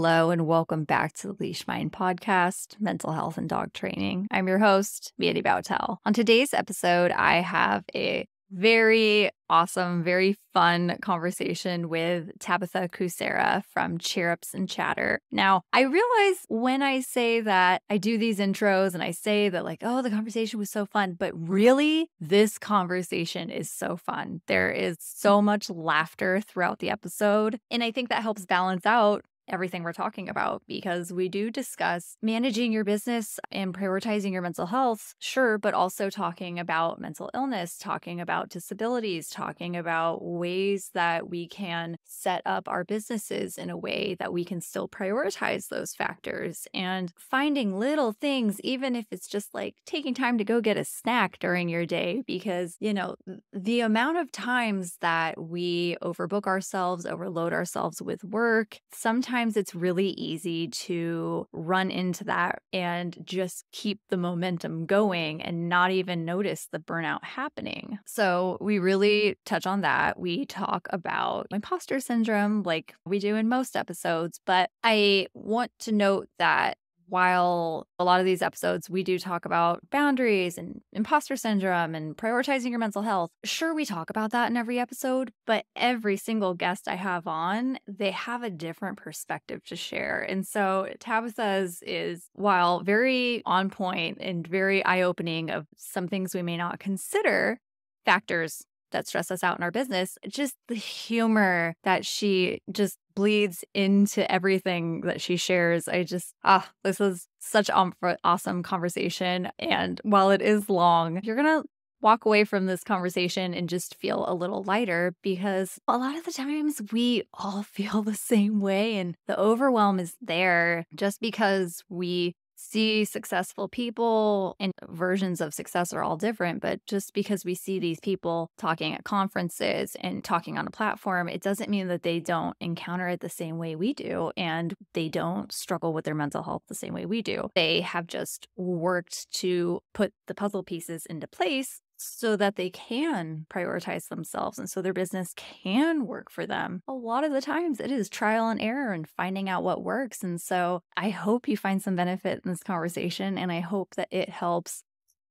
Hello, and welcome back to the Leashed Mind podcast, Mental Health and Dog Training. I'm your host, Mandy Bowtell. On today's episode, I have a very awesome, very fun conversation with Tabitha Kucera from Chirrups and Chatter. Now, I realize when I say that I do these intros and I say that, like, oh, the conversation was so fun, but really, this conversation is so fun. There is so much laughter throughout the episode. And I think that helps balance out everything we're talking about because we do discuss managing your business and prioritizing your mental health, sure, but also talking about mental illness, talking about disabilities, talking about ways that we can set up our businesses in a way that we can still prioritize those factors and finding little things, even if it's just like taking time to go get a snack during your day, because, you know, the amount of times that we overbook ourselves, overload ourselves with work, sometimes sometimes it's really easy to run into that and just keep the momentum going and not even notice the burnout happening. So, we really touch on that. We talk about imposter syndrome like we do in most episodes, but I want to note that while a lot of these episodes we do talk about boundaries and imposter syndrome and prioritizing your mental health, sure, we talk about that in every episode, but every single guest I have on, they have a different perspective to share. And so Tabitha's is, while very on point and very eye opening of some things we may not consider factors that stress us out in our business, just the humor that she just bleeds into everything that she shares. I just, ah, this is such an awesome conversation. And while it is long, you're going to walk away from this conversation and just feel a little lighter because a lot of the times we all feel the same way and the overwhelm is there just because we see successful people and versions of success are all different but just because we see these people talking at conferences and talking on a platform it doesn't mean that they don't encounter it the same way we do and they don't struggle with their mental health the same way we do. They have just worked to put the puzzle pieces into place so that they can prioritize themselves and so their business can work for them. A lot of the times it is trial and error and finding out what works. And so I hope you find some benefit in this conversation and I hope that it helps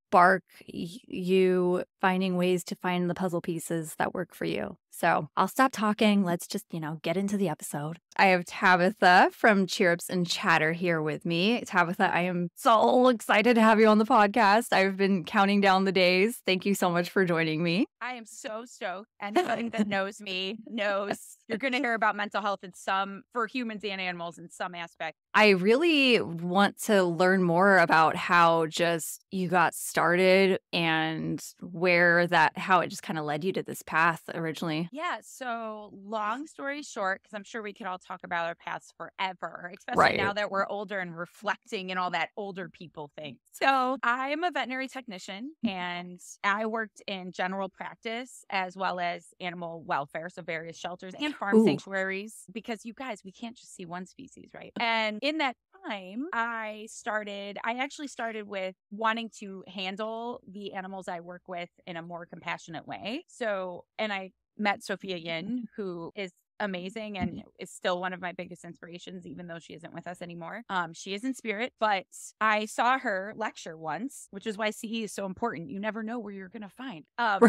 spark you finding ways to find the puzzle pieces that work for you. So I'll stop talking. Let's just, you know, get into the episode. I have Tabitha from Chirrups and Chatter here with me. Tabitha, I am so excited to have you on the podcast. I've been counting down the days. Thank you so much for joining me. I am so stoked. Anybody that knows me knows you're going to hear about mental health in some, for humans and animals in some aspect. I really want to learn more about how just you got started and where that, how it just kind of led you to this path originally. Yeah. So, long story short, because I'm sure we could all talk about our paths forever, especially Right. now that we're older and reflecting and all that older people thing. So, I'm a veterinary technician mm-hmm. and I worked in general practice as well as animal welfare. So, various shelters and farm Ooh. sanctuaries because you guys, we can't just see one species, right? And in that time, I started, I actually started with wanting to handle the animals I work with in a more compassionate way. So, and I met Sophia Yin, who is amazing and is still one of my biggest inspirations, even though she isn't with us anymore. Um, she is in spirit, but I saw her lecture once, which is why CE is so important. You never know where you're going to find. Um,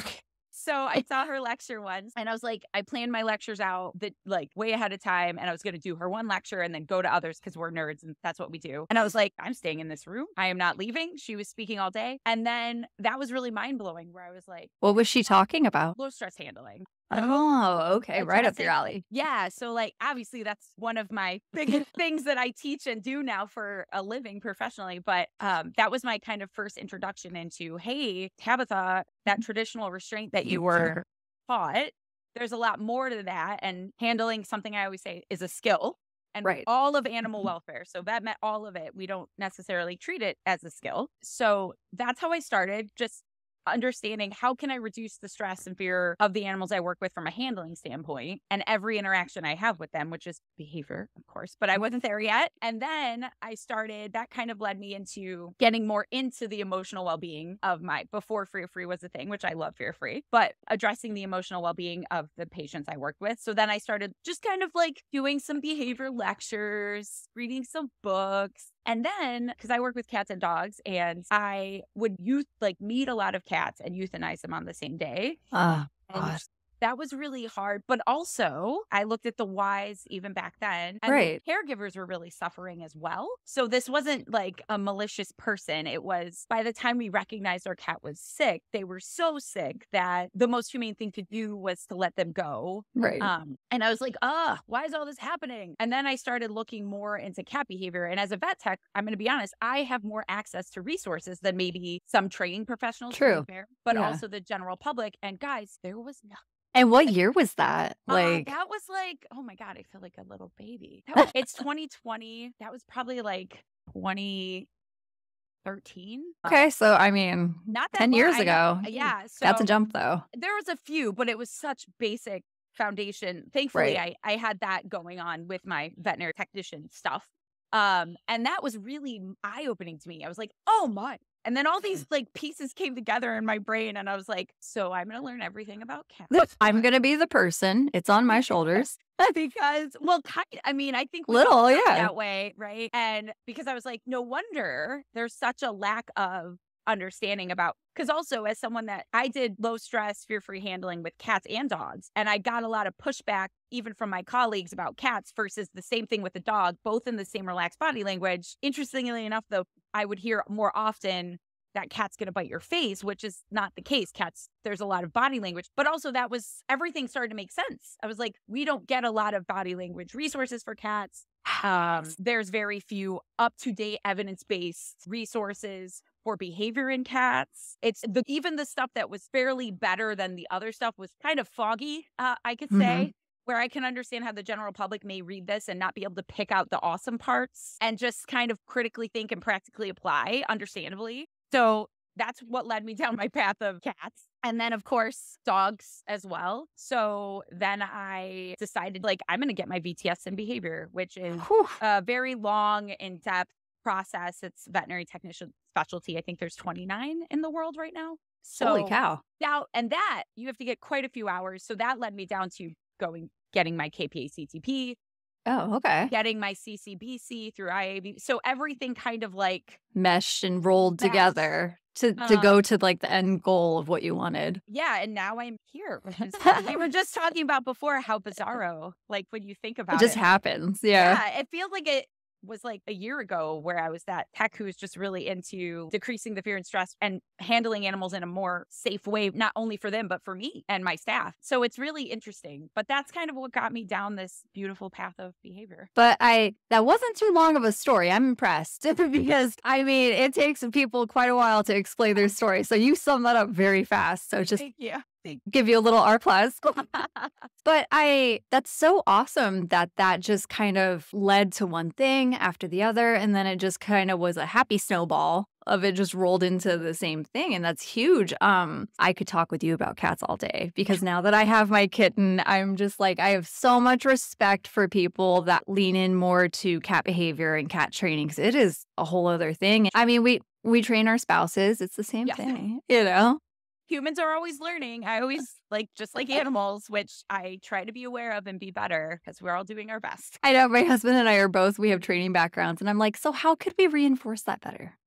so I saw her lecture once and I was like, I planned my lectures out that like way ahead of time. And I was going to do her one lecture and then go to others because we're nerds and that's what we do. And I was like, I'm staying in this room. I am not leaving. She was speaking all day. And then that was really mind blowing where I was like, What was she talking about? low stress handling. Oh, okay. Right up your alley. Yeah. So, like, obviously, that's one of my biggest things that I teach and do now for a living professionally. But um, that was my kind of first introduction into, hey, Tabitha, that traditional restraint that you were taught, there's a lot more to that. And handling something I always say is a skill. And Right. all of animal welfare. So that meant all of it. We don't necessarily treat it as a skill. So that's how I started. Just understanding how can I reduce the stress and fear of the animals I work with from a handling standpoint and every interaction I have with them, which is behavior, of course, but I mm-hmm. wasn't there yet. And then I started, that kind of led me into getting more into the emotional well being of my, before Fear Free was a thing, which I love Fear Free, but addressing the emotional well being of the patients I worked with. So then I started just kind of like doing some behavior lectures, reading some books, and then, because I work with cats and dogs, and I would youth like meet a lot of cats and euthanize them on the same day. Oh, And. That was really hard. But also, I looked at the whys even back then. And Right. the caregivers were really suffering as well. So this wasn't like a malicious person. It was by the time we recognized our cat was sick, they were so sick that the most humane thing to do was to let them go. Right. Um, and I was like, ah, why is all this happening? And then I started looking more into cat behavior. And as a vet tech, I'm going to be honest, I have more access to resources than maybe some training professionals, True. fair, but Yeah. also the general public. And guys, there was nothing. And what year was that? Uh, Like, that was like, oh my God, I feel like a little baby. Was, it's 2020. That was probably like 2013. okay. So, I mean, Not that 10 years. I know- ago. Yeah. So that's a jump, though. there was a few, but it was such basic foundation. Thankfully, Right. I, I had that going on with my veterinary technician stuff. Um, and that was really eye opening to me. I was like, oh my. And then all these like pieces came together in my brain, and I was like, so I'm gonna learn everything about cats. I'm going to be the person. It's on my shoulders. because well kind I mean I think Little, yeah. that way right and because I was like no wonder there's such a lack of understanding about because also as someone that I did low stress fear free handling with cats and dogs and I got a lot of pushback even from my colleagues about cats versus the same thing with the dog both in the same relaxed body language interestingly enough though I would hear more often that cat's going to bite your face, which is not the case. Cats, there's a lot of body language, but also that was everything started to make sense. I was like, we don't get a lot of body language resources for cats. Um, there's very few up to date evidence based resources for behavior in cats. It's the, even the stuff that was fairly better than the other stuff was kind of foggy, uh, I could Mhm. say where I can understand how the general public may read this and not be able to pick out the awesome parts and just kind of critically think and practically apply, understandably. So that's what led me down my path of cats. And then, of course, dogs as well. So then I decided, like, I'm going to get my VTS in behavior, which is Whew. a very long, in depth process. It's veterinary technician specialty. I think there's 29 in the world right now. So Holy cow. now, and that you have to get quite a few hours. So that led me down to going, getting my KPA CTP, Oh, okay. getting my CCBC through IAB. So everything kind of like, Meshed and rolled Meshed. together to, to Um, go to like the end goal of what you wanted. yeah. And now I'm here. we were just talking about before how bizarro, like when you think about It just it. happens. Yeah. yeah, it feels like it was like a year ago where I was that tech who was just really into decreasing the fear and stress and handling animals in a more safe way, not only for them, but for me and my staff. So it's really interesting. But that's kind of what got me down this beautiful path of behavior. But I that wasn't too long of a story. I'm impressed because I mean it takes people quite a while to explain their story. So you sum that up very fast. So just Thank you. Give you a little R plus. But I that's so awesome that that just kind of led to one thing after the other and then it just kind of was a happy snowball of it just rolled into the same thing and that's huge. Um I could talk with you about cats all day because now that I have my kitten, I'm just like I have so much respect for people that lean in more to cat behavior and cat training cuz it is a whole other thing. I mean, we we train our spouses, it's the same thing, you know. Humans are always learning. I always like, just like animals, which I try to be aware of and be better because we're all doing our best. I know my husband and I are both, we have training backgrounds. And I'm like, so how could we reinforce that better?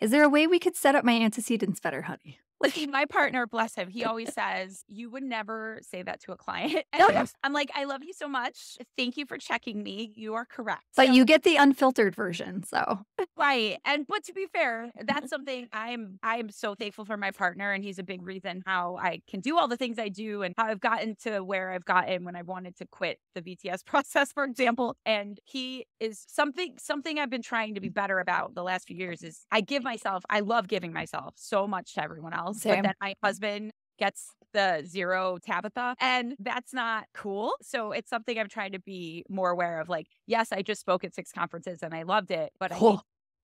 Is there a way we could set up my antecedents better, honey? Like my partner, bless him, he always says, You would never say that to a client. No. I'm like, I love you so much. Thank you for checking me. You are correct. But So- you get the unfiltered version. So right. And but to be fair, that's something I'm I'm so thankful for my partner. And he's a big reason how I can do all the things I do and how I've gotten to where I've gotten when I wanted to quit the VTS process, for example. And he is something something I've been trying to be mm. better about the last few years is I give myself, I love giving myself so much to everyone else. Same. But then my husband gets the zero Tabitha. And that's not cool. So it's something I'm trying to be more aware of. Like, yes, I just spoke at six conferences and I loved it, but I need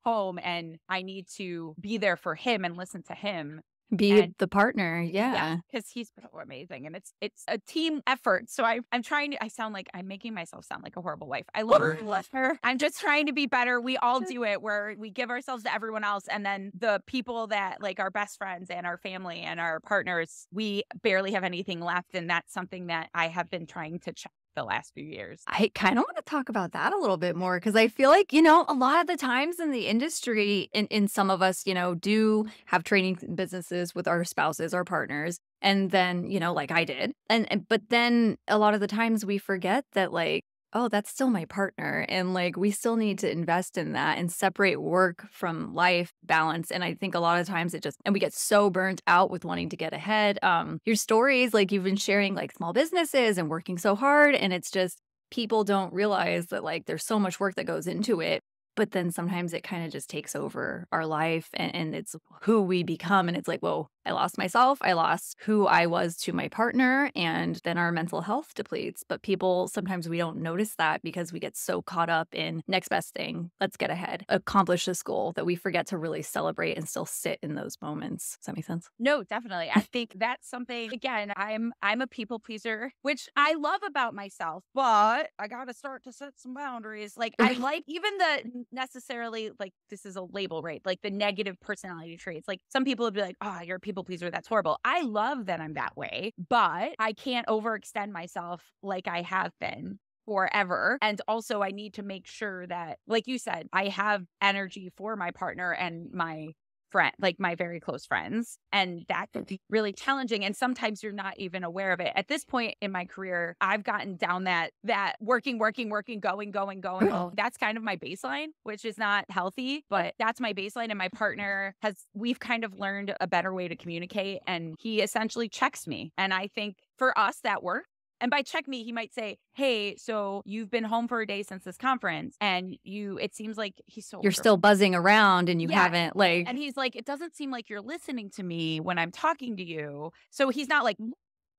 home and I need to be there for him and listen to him Be And- the partner. Yeah. because he's amazing and it's it's a team effort so I, i'm trying to i sound like i'm making myself sound like a horrible wife. I love her, love her. I'm just trying to be better. We all do it where we give ourselves to everyone else and then the people that like our best friends and our family and our partners we barely have anything left and that's something that i have been trying to check the last few years I kind of want to talk about that a little bit more because I feel like, you know, a lot of the times in the industry, in, in some of us, you know, do have training businesses with our spouses, our partners. And then, you know, like I did. And, and but then a lot of the times we forget that, like, oh, that's still my partner. And like, we still need to invest in that and separate work from life balance. And I think a lot of times it just, and we get so burnt out with wanting to get ahead. Um, your stories, like you've been sharing like small businesses and working so hard. And it's just, people don't realize that like there's so much work that goes into it but then sometimes it kind of just takes over our life and, and it's who we become and it's like whoa i lost myself i lost who i was to my partner and then our mental health depletes but people sometimes we don't notice that because we get so caught up in next best thing let's get ahead accomplish this goal that we forget to really celebrate and still sit in those moments does that make sense No, definitely. I think that's something again, I'm I'm a people pleaser, which I love about myself, but I got to start to set some boundaries. Like I like even the necessarily like this is a label, right? Like the negative personality traits. Like some people would be like, "Oh, you're a people pleaser. That's horrible." I love that I'm that way, but I can't overextend myself like I have been forever. And also, I need to make sure that, like you said, I have energy for my partner and my friend, like my very close friends. And that can be really challenging. And sometimes you're not even aware of it. At this point in my career, I've gotten down that, that working, working, working, going, going, going. Oh. That's kind of my baseline, which is not healthy, but that's my baseline. And my partner has, we've kind of learned a better way to communicate. And he essentially checks me. And I think for us, that works. And by check me, he might say, Hey, so you've been home for a day since this conference and you, it seems like he's so, you're still buzzing around and you Yeah. haven't like and he's like, It doesn't seem like you're listening to me when I'm talking to you. So he's not like,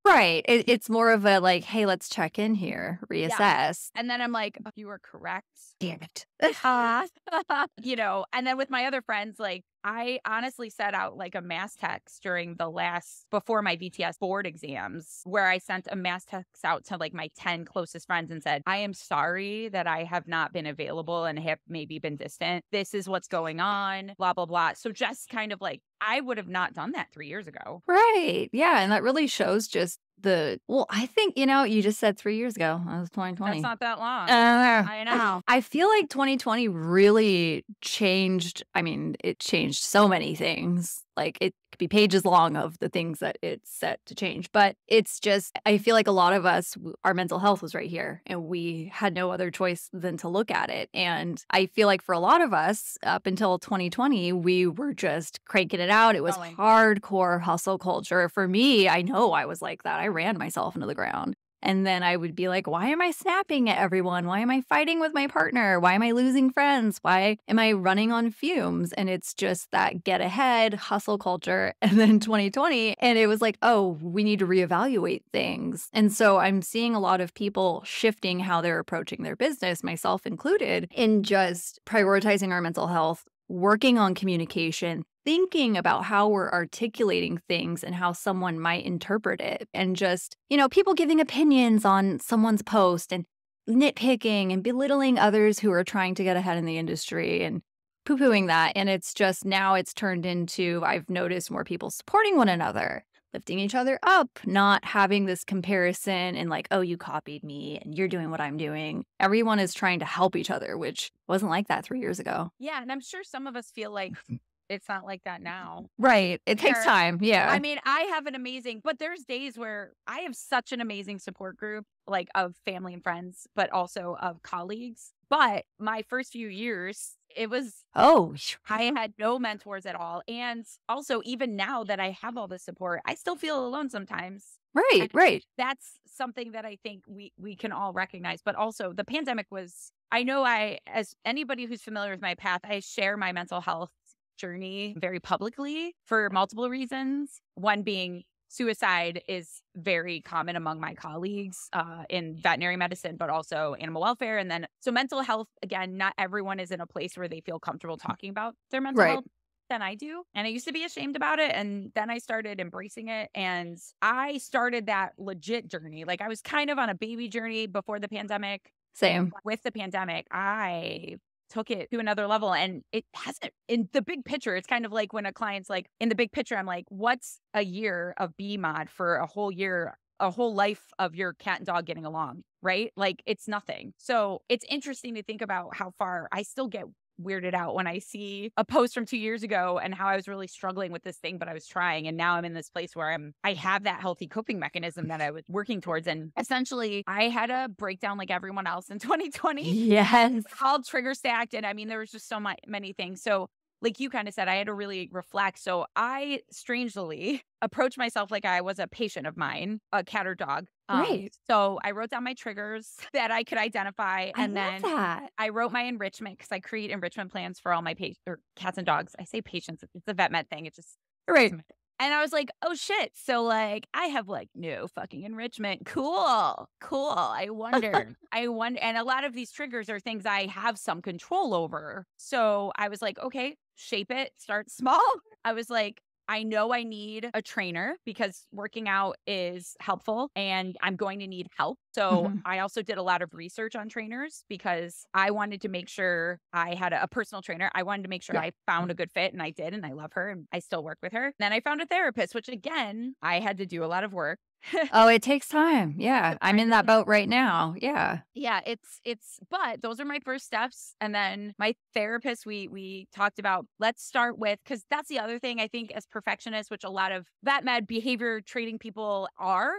right it, it's more of a like hey let's check in here reassess and then I'm like, "Oh, You were correct. damn it Uh, you know, and then with my other friends, like I honestly set out like a mass text during the last before my VTS board exams where I sent a mass text out to like my 10 closest friends and said, I am sorry that I have not been available and have maybe been distant. This is what's going on, blah, blah, blah. So just kind of like I would have not done that three years ago. Right. Yeah. And that really shows just the, well, I think, you know, you just said three years ago. That was 2020. That's not that long. Uh, I know. I feel like 2020 really changed. I mean, it changed so many things. Like it could be pages long of the things that it's set to change. But it's just, I feel like a lot of us, our mental health was right here and we had no other choice than to look at it. And I feel like for a lot of us, up until 2020, we were just cranking it out. It was hardcore hustle culture. For me, I know I was like that. I ran myself into the ground. And then I would be like, why am I snapping at everyone? Why am I fighting with my partner? Why am I losing friends? Why am I running on fumes? And it's just that get ahead hustle culture. And then 2020, and it was like, oh, we need to reevaluate things. And so I'm seeing a lot of people shifting how they're approaching their business, myself included, in just prioritizing our mental health, working on communication, thinking about how we're articulating things and how someone might interpret it and just you know people giving opinions on someone's post and nitpicking and belittling others who are trying to get ahead in the industry and poo-pooing that and it's just now it's turned into i've noticed more people supporting one another lifting each other up not having this comparison and like oh you copied me and you're doing what i'm doing everyone is trying to help each other which wasn't like that three years ago Yeah. And I'm sure some of us feel like it's not like that now. right it takes time yeah I mean, I have an amazing, but there's days where I have such an amazing support group, like of family and friends, but also of colleagues. But my first few years, it was, oh I had no mentors at all. And also, even now that I have all this support, I still feel alone sometimes. right right That's something that I think we, we can all recognize. But also, the pandemic was, I know I, as anybody who's familiar with my path, I share my mental health journey very publicly for multiple reasons. One being suicide is very common among my colleagues uh, in veterinary medicine, but also animal welfare. And then, so mental health, again, not everyone is in a place where they feel comfortable talking about their mental Right. health. than I do. And I used to be ashamed about it. And then I started embracing it. And I started that legit journey. Like I was kind of on a baby journey before the pandemic. Same. With the pandemic, I took it to another level and it hasn't in the big picture it's kind of like when a client's like in the big picture i'm like what's a year of BMOD for a whole year a whole life of your cat and dog getting along? Right? Like it's nothing. So it's interesting to think about how far i still get weirded out when I see a post from two years ago and how I was really struggling with this thing, but I was trying. And now I'm in this place where I'm, I have that healthy coping mechanism that I was working towards. And essentially, I had a breakdown like everyone else in 2020. Yes. All trigger stacked. And I mean, there was just so much, many things. So like you kind of said, I had to really reflect. So I strangely approached myself like I was a patient of mine, a cat or dog. Um, right. So I wrote down my triggers that I could identify. And then that. I wrote my enrichment because I create enrichment plans for all my pa- or cats and dogs. I say patients, it's a vet med thing. It just right. And I was like, oh shit. So like I have like no fucking enrichment. Cool. Cool. I wonder. I wonder and a lot of these triggers are things I have some control over. So I was like, okay, shape it, start small. I was like, I know I need a trainer because working out is helpful and I'm going to need help. So Mhm. I also did a lot of research on trainers because I wanted to make sure I had a, a personal trainer. I wanted to make sure Yeah. I found a good fit and I did and I love her and I still work with her. Then I found a therapist, which again, I had to do a lot of work. Oh, it takes time. Yeah. I'm in that boat right now. Yeah. yeah it's it's but those are my first steps and then my therapist we we talked about let's start with because that's the other thing i think as perfectionists which a lot of vet med behavior training people are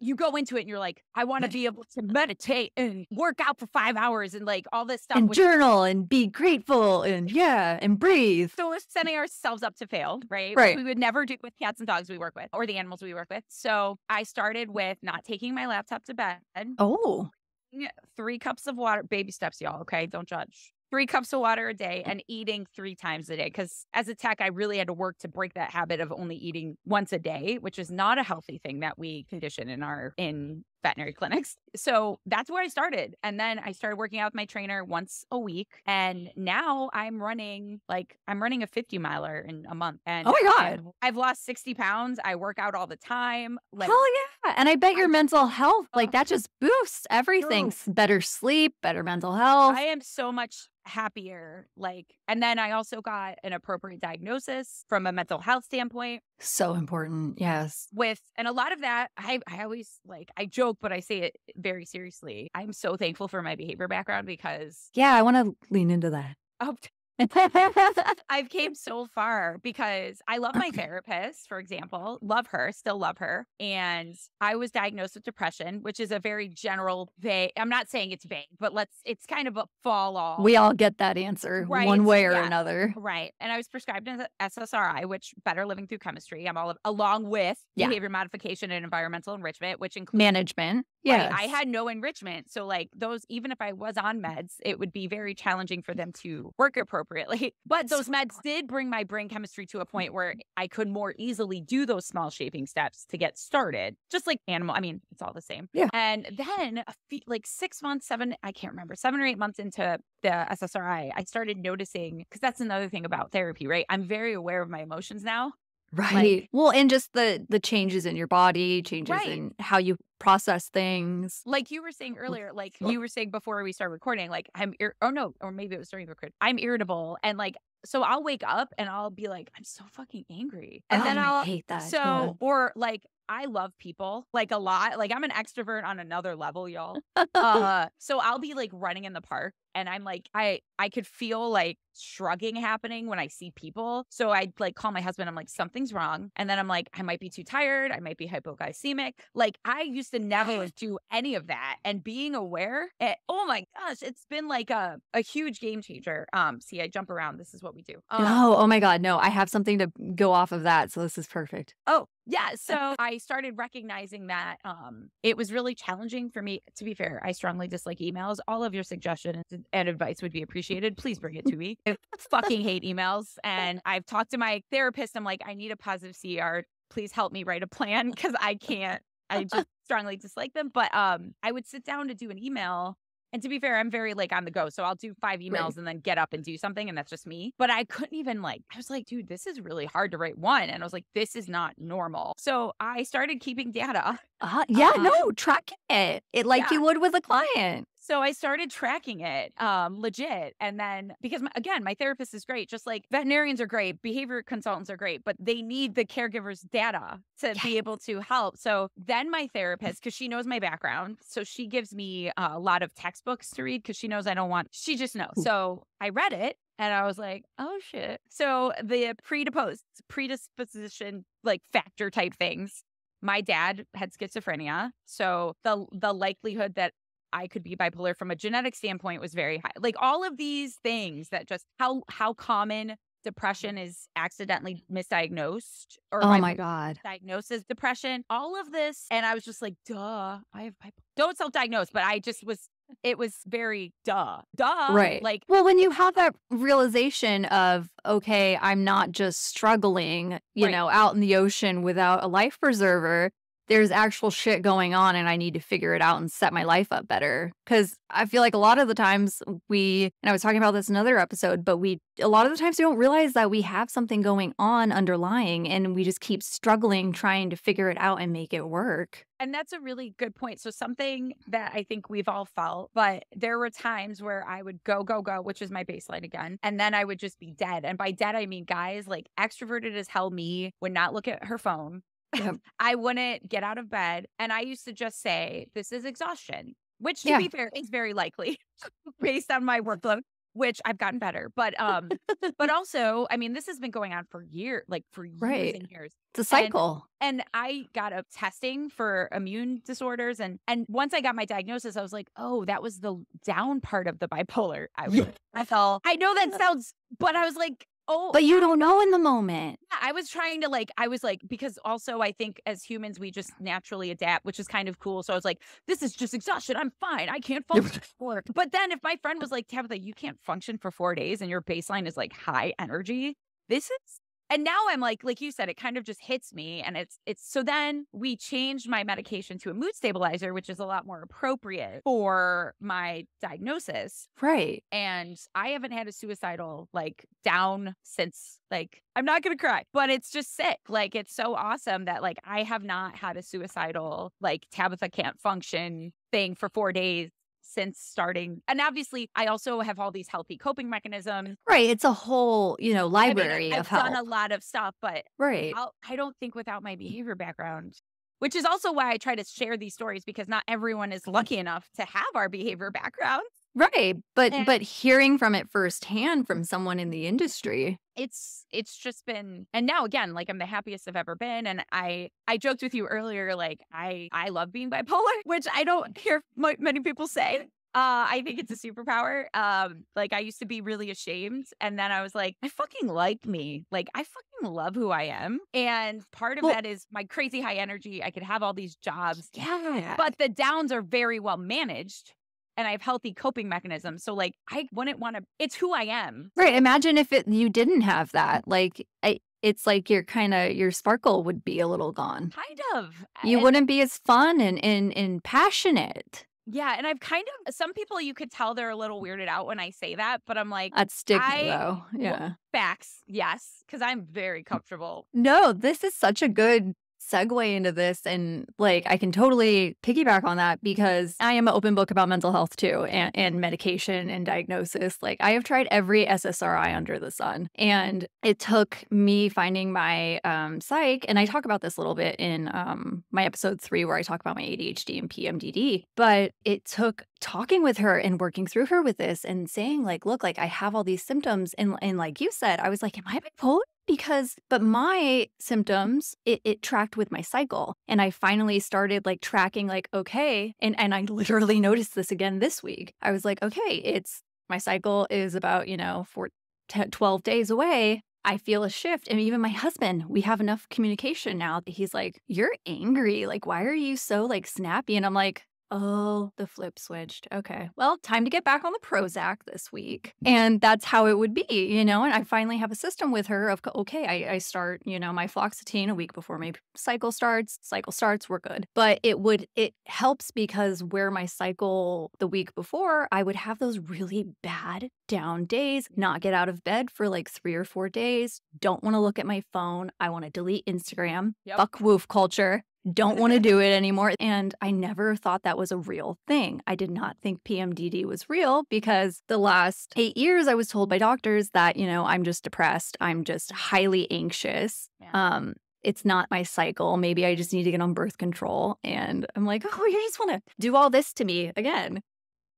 you go into it and you're like i want to be able to meditate and work out for five hours and like all this stuff And which- journal and be grateful and yeah, and breathe. so we're setting ourselves up to fail, right? Which Right. We would never do with cats and dogs we work with or the animals we work with. So I started with not taking my laptop to bed, Oh, three cups of water, baby steps, y'all. Okay. Don't judge. Three cups of water a day mm. and eating three times a day. Cause as a tech, I really had to work to break that habit of only eating once a day, which is not a healthy thing that we condition in our, in veterinary clinics. So that's where I started. And then I started working out with my trainer once a week. And now I'm running like I'm running a 50 miler in a month. And Oh my God. I've lost 60 pounds. I work out all the time. Like hell yeah. And I bet your I- mental health, like Oh. that just boosts everything. Better sleep, better mental health. I am so much happier. Like, and then I also got an appropriate diagnosis from a mental health standpoint so important. Yes. with, and a lot of that, I, I always like, I joke, but I say it very seriously. I'm so thankful for my behavior background because Yeah. I want to lean into that. oh, I've came so far because I love my therapist, for example, love her, still love her. And I was diagnosed with depression, which is a very general vague. I'm not saying it's vague, but let's, it's kind of a fall off. we all get that answer Right, one way or yeah. another. Right. And I was prescribed an SSRI, which better living through chemistry. I'm all along with Yeah. behavior modification and environmental enrichment, which includes Management. Right, Yeah. I had no enrichment. So like those even if I was on meds, it would be very challenging for them to work appropriately. But those meds did bring my brain chemistry to a point where mm-hmm. I could more easily do those small shaping steps to get started. Just like animal, I mean, it's all the same. Yeah. And then a few, like 6 months, 7 I can't remember, 7 or 8 months into the SSRI, I started noticing cuz that's another thing about therapy, right? I'm very aware of my emotions now. Right. well, and just the the changes in your body, changes Right. in how you process things. like you were saying earlier, like you were saying before we start recording, like I'm, ir- oh no, or maybe it was during the record. I'm irritable, and like so I'll wake up and I'll be like, I'm so fucking angry, and Oh, then I I'll hate that. so yeah. or like I love people like a lot. Like I'm an extrovert on another level, y'all. uh, so I'll be like running in the park, and I'm like, I I could feel like shrugging happening when I see people. So I'd like call my husband. I'm like, something's wrong, and then I'm like, I might be too tired. I might be hypoglycemic. Like I used to never do any of that, and being aware. It, oh my gosh, it's been like a a huge game changer. Um, see, I jump around. This is what we do. Um, oh, oh my God. No, I have something to go off of that. So this is perfect. Oh, yeah. So I started recognizing that um, it was really challenging for me. To be fair, I strongly dislike emails. All of your suggestions and advice would be appreciated. Please bring it to me. I fucking hate emails. And I've talked to my therapist. I'm like, I need a positive CR. Please help me write a plan because I can't. I just strongly dislike them. But um, I would sit down to do an email And to be fair, I'm very like on the go. So I'll do five emails Right. and then get up and do something. And that's just me. But I couldn't even like, I was like, dude, this is really hard to write one. And I was like, this is not normal. So I started keeping data. Uh, yeah, Uh, no, tracking it. It like Yeah. you would with a client. So I started tracking it um legit. And then because my, again, my therapist is great. Just like veterinarians are great, behavior consultants are great, but they need the caregiver's data to be able to help. So then my therapist, because she knows my background, so she gives me uh, a lot of textbooks to read because she knows I don't want, she just knows. So I read it and I was like, oh shit. So the predisposed predisposition like factor type things. My dad had schizophrenia. So the the likelihood that I could be bipolar from a genetic standpoint was very high. Like all of these things that just how how common depression is accidentally misdiagnosed or Oh my god. diagnosis depression, all of this. And I was just like, duh, I have bipolar. Don't self diagnose, but I just was, it was very duh, duh. Right. Like, well, when you have that realization of, okay, I'm not just struggling, you Right. know, out in the ocean without a life preserver, there's actual shit going on and I need to figure it out and set my life up better. Cause I feel like a lot of the times we, and I was talking about this in another episode, but we, a lot of the times we don't realize that we have something going on underlying and we just keep struggling trying to figure it out and make it work. and that's a really good point. So, something that I think we've all felt, but there were times where I would go, go, go, which is my baseline again. And then I would just be dead. And by dead, I mean, guys, like extroverted as hell me would not look at her phone. Yep. I wouldn't get out of bed. And I used to just say, this is exhaustion, which to Yeah. be fair is very likely based on my workload, which I've gotten better. But um, but also, I mean, this has been going on for years, like for years Right. and years. It's a cycle. And I got a testing for immune disorders. And and once I got my diagnosis, I was like, oh, that was the down part of the bipolar. I was I felt I know that sounds, but I was like, oh but you don't know in the moment. yeah, I was trying to like, I was like, because also I think as humans, we just naturally adapt, which is kind of cool. So I was like, this is just exhaustion. I'm fine. I can't function. for it." but then if my friend was like, Tabitha, you can't function for four days and your baseline is like high energy, this is. And now I'm like, like you said, it kind of just hits me. And it's, it's, so then we changed my medication to a mood stabilizer, which is a lot more appropriate for my diagnosis Right. and I haven't had a suicidal like down since like I'm not gonna cry, but it's just sick. Like it's so awesome that like I have not had a suicidal like Tabitha can't function thing for four days since starting. And obviously, I also have all these healthy coping mechanisms. Right. It's a whole, you know, I mean, library I've of help. done a lot of stuff, but right. I'll, I don't think without my mm. behavior background. Which is also why I try to share these stories because not everyone is lucky enough to have our behavior background. Right. But And- but hearing from it firsthand from someone in the industry. it's it's just been and now again like i'm the happiest i've ever been and i i joked with you earlier like i i love being bipolar which i don't hear m- many people say uh i think it's a superpower um like i used to be really ashamed and then i was like i fucking like me like i fucking love who i am and part of Well- that is my crazy high energy i could have all these jobs Yeah. but the downs are very well managed and i have healthy coping mechanisms so like i wouldn't want to it's who i am right. Imagine if it you didn't have that. Mm-hmm. Like I, it's like your kind of your sparkle would be a little gone. kind of You And- wouldn't be as fun and and, and passionate. Yeah, and I've kind of some people you could tell they're a little weirded out when I say that, but I'm like That's stigma I- though. Yeah. facts, yes, because I'm very comfortable. No, this is such a good segue into this. And like, I can totally piggyback on that because I am an open book about mental health too and, and medication and diagnosis. Like, I have tried every SSRI under the sun. And it took me finding my um, psych. And I talk about this a little bit in um, my episode three, where I talk about my ADHD and PMDD. But it took talking with her and working through her with this and saying, like, look, like, I have all these symptoms. And, and like you said, I was like, am I bipolar? Because but my symptoms it, it tracked with my cycle and i finally started like tracking like okay and and i literally noticed this again this week i was like okay it's my cycle is about you know for 10, 12 days away I feel a shift. And even my husband, we have enough communication now. that He's like, You're angry. Like, why are you so like snappy? And I'm like, Oh, the flip switched. Okay. Well, time to get back on the Prozac this week. And that's how it would be, you know? And I finally have a system with her of, okay, I, I start, you know, my fluoxetine a week before my cycle starts. Cycle starts, we're good. But it would, it helps because where my cycle the week before, I would have those really bad down days, not get out of bed for like three or four days, don't want to look at my phone. I want to delete Instagram, yep. fuck woof culture don't want to do it anymore. And I never thought that was a real thing. I did not think PMDD was real because the last eight years I was told by doctors that, you know, I'm just depressed. I'm just highly anxious. Yeah. Um, it's not my cycle. Maybe I just need to get on birth control. And I'm like, oh, you just want to do all this to me again.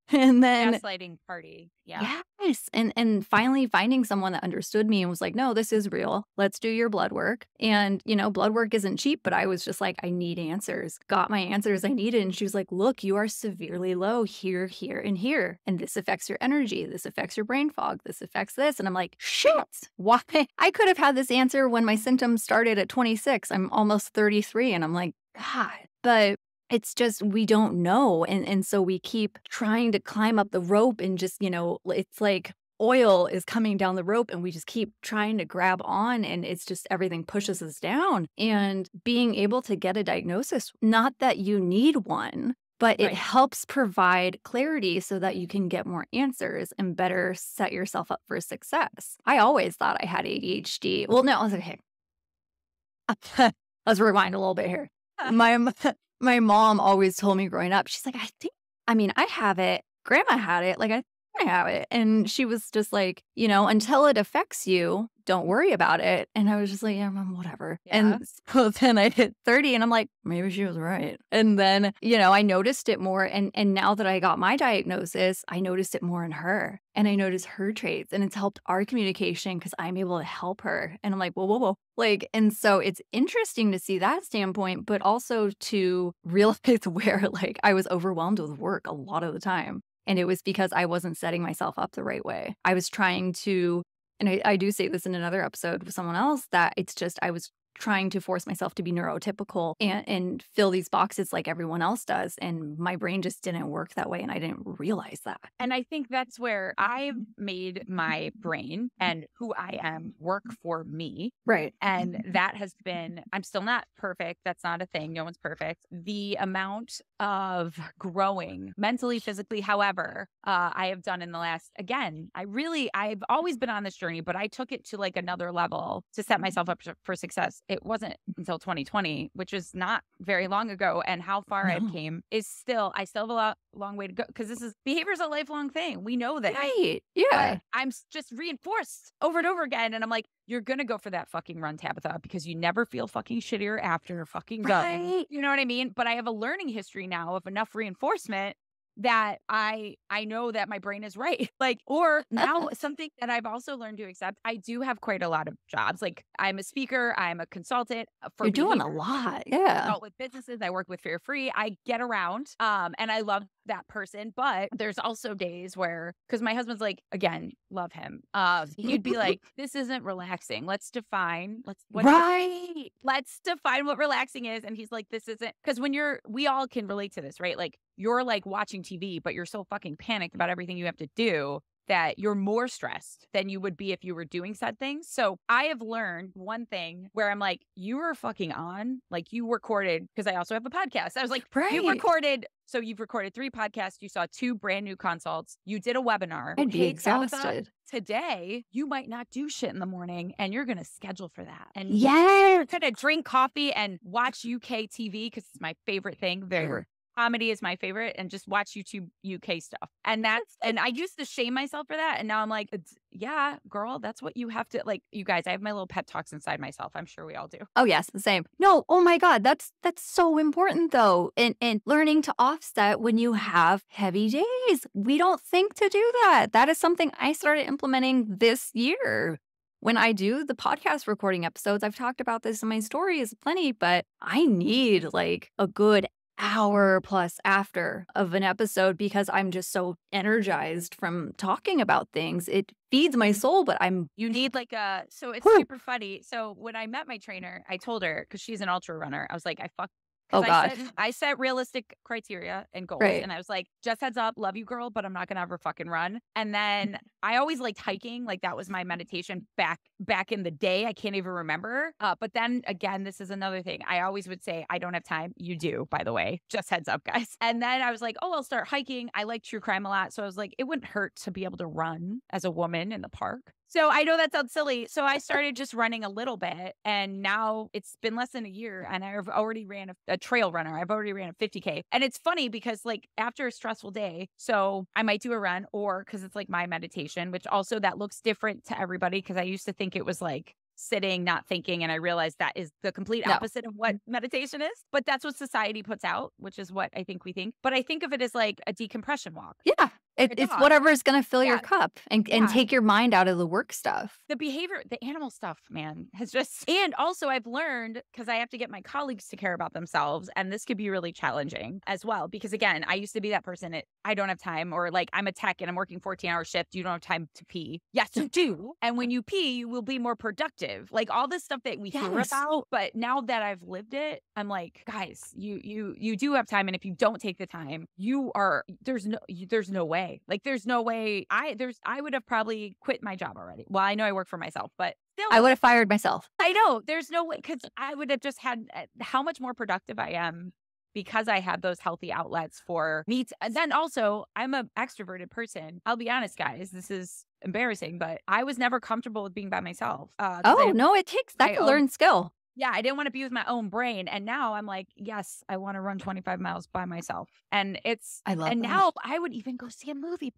And then gaslighting party. Yeah. Yes. And and finally finding someone that understood me and was like, no, this is real. Let's do your blood work. And, you know, blood work isn't cheap, but I was just like, I need answers. Got my answers I needed. And she was like, look, you are severely low here, here, and here. And this affects your energy. This affects your brain fog. This affects this. And I'm like, shit, why? I could have had this answer when my symptoms started at 26. I'm almost 33. And I'm like, God. But it's just we don't know and and so we keep trying to climb up the rope and just you know it's like oil is coming down the rope and we just keep trying to grab on and it's just everything pushes us down and being able to get a diagnosis not that you need one but it right. helps provide clarity so that you can get more answers and better set yourself up for success. I always thought I had ADHD. Well, no, I was okay. Let's rewind a little bit here. My my mom always told me growing up, she's like, I think, I mean, I have it. Grandma had it. Like, I Have it. And she was just like, you know, until it affects you, don't worry about it. And I was just like, yeah, mom, whatever. Yeah. And so then I hit 30 and I'm like, maybe she was right. And then, you know, I noticed it more. And and now that I got my diagnosis, I noticed it more in her. And I noticed her traits. And it's helped our communication because I'm able to help her. And I'm like, whoa, whoa, whoa. Like, and so it's interesting to see that standpoint, but also to realize where like I was overwhelmed with work a lot of the time. And it was because I wasn't setting myself up the right way. I was trying to, and I, I do say this in another episode with someone else, that it's just I was trying to force myself to be neurotypical and, and fill these boxes like everyone else does. And my brain just didn't work that way. And I didn't realize that. And I think that's where I've made my brain and who I am work for me. Right. And that has been, I'm still not perfect. That's not a thing. No one's perfect. The amount of growing mentally, physically, however, uh, I have done in the last, again, I really, I've always been on this journey, but I took it to like another level to set myself up for success it wasn't until 2020, which is not very long ago. And how far no. I've came is still, I still have a lot, long way to go because this is behavior is a lifelong thing. We know that. Right. Yeah. But I'm just reinforced over and over again. And I'm like, you're going to go for that fucking run, Tabitha, because you never feel fucking shittier after fucking right. going. You know what I mean? But I have a learning history now of enough reinforcement that I I know that my brain is right. Like or now something that I've also learned to accept. I do have quite a lot of jobs. Like I'm a speaker, I'm a consultant uh, for You're doing a lot. Yeah. with businesses, I work with Fear Free. I get around um and I love that person, but there's also days where cuz my husband's like again, love him. Uh he'd be like this isn't relaxing. Let's define let's Right. let's define what relaxing is and he's like this isn't cuz when you're we all can relate to this, right? Like you're like watching TV, but you're so fucking panicked about everything you have to do that you're more stressed than you would be if you were doing said things. So I have learned one thing where I'm like, you were fucking on, like you recorded, because I also have a podcast. I was like, right. you recorded. So you've recorded three podcasts. You saw two brand new consults. You did a webinar. I'd be exhausted. today, you might not do shit in the morning and you're going to schedule for that. And yeah, you're going to drink coffee and watch UK TV because it's my favorite thing. Very comedy is my favorite and just watch YouTube UK stuff. And that's and I used to shame myself for that. And now I'm like, yeah, girl, that's what you have to like you guys, I have my little pet talks inside myself. I'm sure we all do. Oh yes, the same. No, oh my God. That's that's so important though. And and learning to offset when you have heavy days. We don't think to do that. That is something I started implementing this year when I do the podcast recording episodes, I've talked about this in my stories plenty, but I need like a good hour plus after of an episode because I'm just so energized from talking about things. It feeds my mm-hmm. soul, but I'm you need like a so it's super funny. So when I met my trainer, I told her because she's an ultra runner, I was like, I fuck Oh I gosh. set, I set realistic criteria and goals. Right. And I was like, just heads up, love you, girl, but I'm not gonna ever fucking run. And then I always liked hiking. Like that was my meditation back back in the day. I can't even remember. Uh, but then again, this is another thing. I always would say, I don't have time. You do, by the way. Just heads up, guys. And then I was like, oh, I'll start hiking. I like true crime a lot. So I was like, it wouldn't hurt to be able to run as a woman in the park. So I know that sounds silly. So I started just running a little bit. And now it's been less than a year and I've already ran a, a trail runner. I've already ran a 50K. And it's funny because, like, after a stressful day, so I might do a run or because it's like my meditation, which also that looks different to everybody because I used to think it was like, sitting not thinking and i realized that is the complete No. opposite of what mm. meditation is but that's what society puts out which is what i think we think but i think of it as like a decompression walk Yeah. It, it's whatever is going to fill your cup and, and take your mind out of the work stuff. the behavior, the animal stuff, man, has just. And also, I've learned because I have to get my colleagues to care about themselves. And this could be really challenging as well. Because again, I used to be that person that I don't have time, or like I'm a tech and I'm working 14 hour shift. You don't have time to pee. Yes, you do. And when you pee, you will be more productive. Like all this stuff that we hear about. But now that I've lived it, I'm like, guys, you you you do have time. And if you don't take the time, you are there's no there's no way. Like there's no way I there's I would have probably quit my job already. Well, I know I work for myself, but still I would have fired myself. I know there's no way because I would have just had uh, how much more productive I am because I had those healthy outlets for me. And then also, I'm an extroverted person. I'll be honest, guys, this is embarrassing, but I was never comfortable with being by myself. Uh, Oh, I- no, it takes I that's own- learned skill. Yeah, I didn't want to be with my own brain. And now I'm like, yes, I want to run 25 miles by myself. And it's, I love and that. now I would even go see a movie.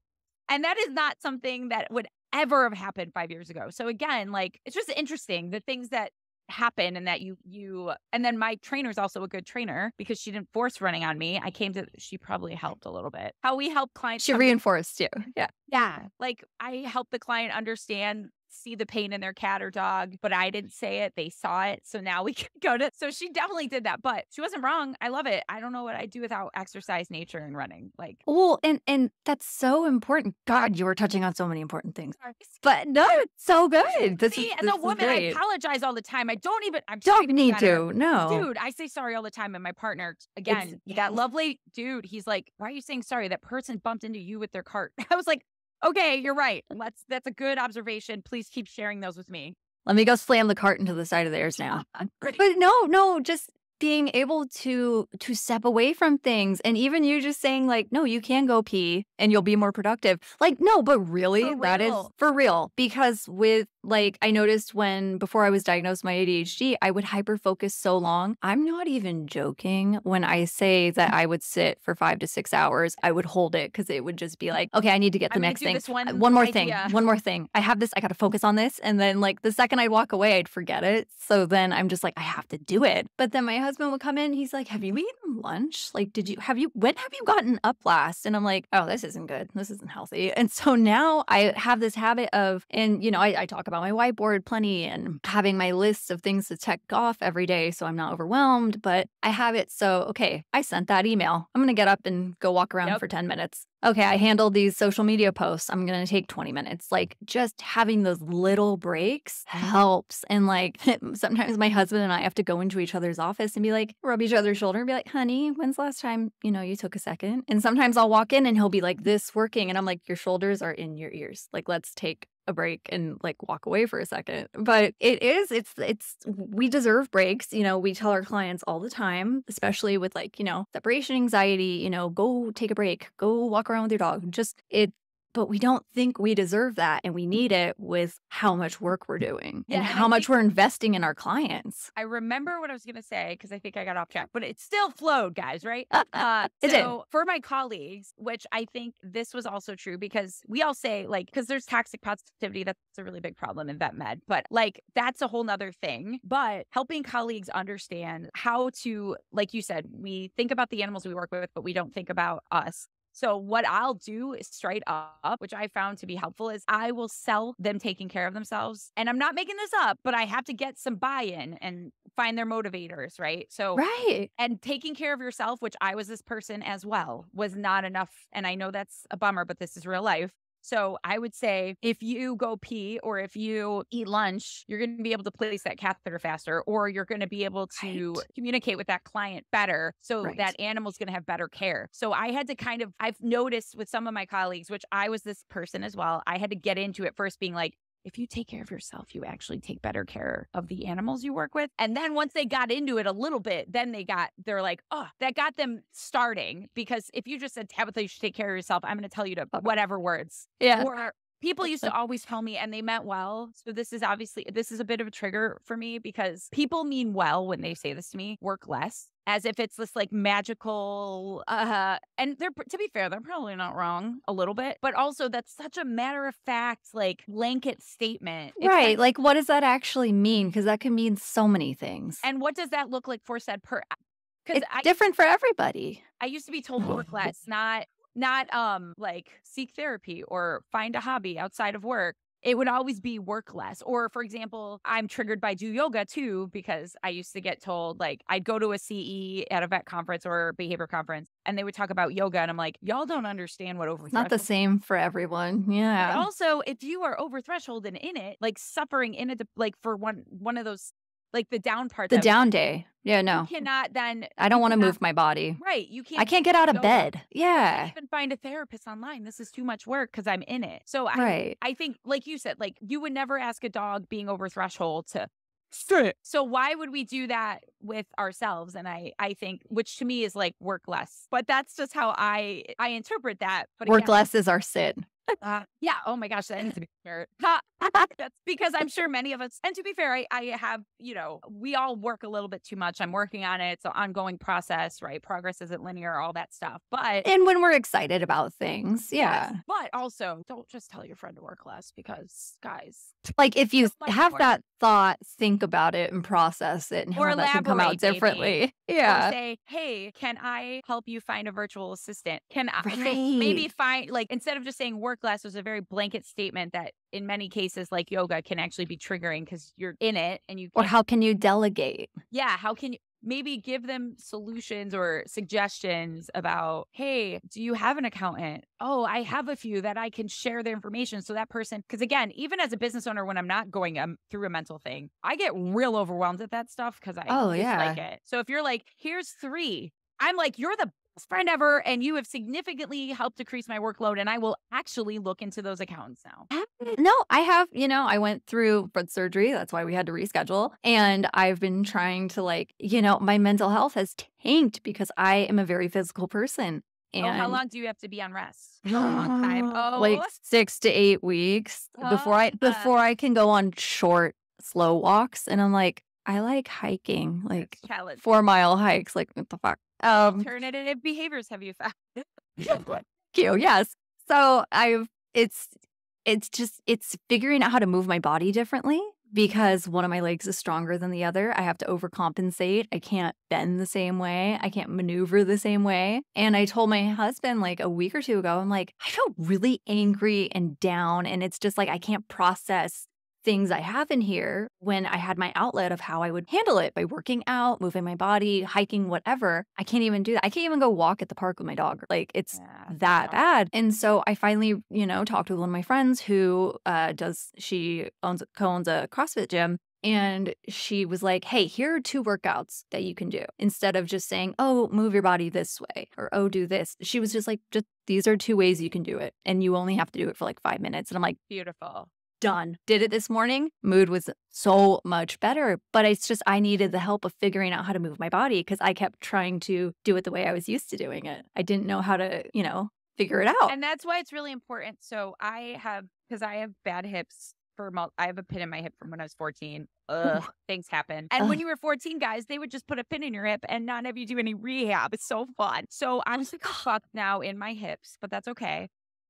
And that is not something that would ever have happened five years ago. So again, like, it's just interesting the things that happen and that you, you, and then my trainer's also a good trainer because she didn't force running on me. I came to, she probably helped a little bit. How we help clients. She reinforced you. Yeah. yeah. Like I help the client understand, see the pain in their cat or dog, but I didn't say it. They saw it. So now we can go to, so she definitely did that, but she wasn't wrong. I love it. I don't know what I'd do without exercise, nature, and running. Like, Well, and and that's so important. God, you were touching on so many important things. But no, it's so good. This see, is, as this a woman, I apologize all the time. I don't even, I'm Don't need better. to. No. Dude, I say sorry all the time. And my partner, again, yes. that lovely dude, he's like, Why are you saying sorry? That person bumped into you with their cart. I was like, Okay, you're right. Let's that's a good observation. Please keep sharing those with me. Let me go slam the cart into the side of theirs now. But no, no, just being able to to step away from things and even you just saying like no you can go pee and you'll be more productive. Like no but really that is for real because with like i noticed when before i was diagnosed with my adhd i would hyper focus so long i'm not even joking when i say that i would sit for five to six hours i would hold it because it would just be like okay i need to get the I'm next thing. one one more thing one more thing i have this i gotta focus on this and then like the second i'd walk away i'd forget it so then i'm just like i have to do it. But then my husband would come in he's like have you eaten lunch? Like did you have you when have you gotten up last? And i'm like oh this isn't good. This isn't healthy. And so now i have this habit of and you know i, I talk about my whiteboard plenty and having my list of things to check off every day so i'm not overwhelmed but i have it so okay i sent that email. I'm gonna get up and go walk around Yep. for 10 minutes okay, I handled these social media posts. I'm going to take 20 minutes. Like just having those little breaks helps. And like sometimes my husband and I have to go into each other's office and be like, rub each other's shoulder and be like, honey, when's the last time, you know, you took a second? And sometimes I'll walk in and he'll be like, this working. And I'm like, your shoulders are in your ears. Like, let's take a break and like walk away for a second. But it is, it's, it's, we deserve breaks. You know, we tell our clients all the time, especially with like, you know, separation anxiety, you know, go take a break, go walk around with your dog. Just it, but we don't think we deserve that. And we need it with how much work we're mm. doing Yeah, and and how much we're investing in our clients. I remember what I was gonna say because I think I got off track, but it still flowed, guys. Right? Uh, uh, uh It did. for my colleagues, which I think this was also true because we all say like because there's toxic positivity, that's a really big problem in vet med, but like that's a whole nother thing. But helping colleagues understand how to, like you said, we think about the animals we work with, but we don't think about us. So what I'll do is straight up, which I found to be helpful, is I will sell them taking care of themselves. And I'm not making this up, but I have to get some buy-in and find their motivators, right? So Right. and taking care of yourself, which I was this person as well, was not enough. And I know that's a bummer, but this is real life. So I would say if you go pee or if you eat lunch, you're going to be able to place that catheter faster or you're going to be able to Right. communicate with that client better so Right. that animal's going to have better care. So I had to kind of, I've noticed with some of my colleagues, which I was this person as well, I had to get into it first being like, if you take care of yourself, you actually take better care of the animals you work with. And then once they got into it a little bit, then they got, they're like, oh, that got them starting. Because if you just said, Tabitha, you should take care of yourself, I'm going to tell you to whatever words. Yeah. Or people used to always tell me, and they meant well. So this is obviously, this is a bit of a trigger for me because people mean well when they say this to me work less. As if it's this like magical, uh, and they're to be fair, they're probably not wrong a little bit, but also that's such a matter of fact, like blanket statement, It's Right. like- Like, what does that actually mean? Because that can mean so many things. and what does that look like for said per? Because It's I, different for everybody. I used to be told work less, not not um like seek therapy or find a hobby outside of work. It would always be work less. Or for example, I'm triggered by do yoga too because I used to get told like I'd go to a CE at a vet conference or behavior conference and they would talk about yoga and I'm like, y'all don't understand what over It's not the same for everyone. But Yeah. also, if you are over threshold and in it, like suffering in it, like for one one of those, like the down part. The down day. Yeah, you no. cannot then. I don't want to move my body. Right, you can't. I can't get out of yoga. bed. Yeah. even find a therapist online. This is too much work because I'm in it. So I, Right. I think, like you said, like you would never ask a dog being over threshold to sit. So why would we do that with ourselves? And I, I think, which to me is like work less. But that's just how I, I interpret that. But Work again, less is our sin. uh, yeah. Oh my gosh, that needs to be That's because I'm sure many of us, and to be fair, I, I have, you know, we all work a little bit too much. I'm working on it. It's an ongoing process, right? Progress isn't linear, all that stuff. But And when we're excited about things, yeah. Yes, But also, don't just tell your friend to work less because, guys, Like if you have more. that thought, think about it and process it and Or how that can come out differently. or Yeah. say, hey, can I help you find a virtual assistant? Can I say, maybe find, like, instead of just saying work less, was a very blanket statement that in many cases, like yoga, can actually be triggering because you're in it and you Or how can you delegate? yeah how can you maybe give them solutions or suggestions about hey do you have an accountant oh i have a few that i can share their information so that person because again even as a business owner when i'm not going um, through a mental thing i get real overwhelmed at that stuff because i Oh, yeah. it so if you're like here's three i'm like you're the friend ever and you have significantly helped decrease my workload and i will actually look into those accounts now No, I have, you know, I went through foot surgery. That's why we had to reschedule. And I've been trying to, like, you know, my mental health has tanked because I am a very physical person. And oh how long do you have to be on rest a long time oh like six to eight weeks before I Ah. before I can go on short, slow walks. And I'm like, I like hiking, like four mile hikes. Like, what the fuck? Um, alternative behaviors have you found? you. Yes. So I've it's it's just it's figuring out how to move my body differently because one of my legs is stronger than the other. I have to overcompensate. I can't bend the same way. I can't maneuver the same way. And I told my husband like a week or two ago, I'm like, I feel really angry and down. And it's just like I can't process things I have in here when I had my outlet of how I would handle it by working out, moving my body, hiking, whatever. I can't even do that. I can't even go walk at the park with my dog. Like it's Yeah, that bad. And so I finally, you know, talked with one of my friends who uh, does, she owns, co owns a CrossFit gym. And she was like, hey, here are two workouts that you can do instead of just saying, oh, move your body this way or oh, do this. She was just like, just these are two ways you can do it. And you only have to do it for like five minutes. And I'm like, Beautiful. Done. Did it this morning. Mood was so much better. But it's just, I needed the help of figuring out how to move my body because I kept trying to do it the way I was used to doing it. I didn't know how to, you know, figure it out. And that's why it's really important. So I have because I have bad hips for I have a pin in my hip from when I was 14. Ugh, things happen. And when you were 14, guys, they would just put a pin in your hip and not have you do any rehab. It's so fun. So I'm super fucked now in my hips, but that's okay.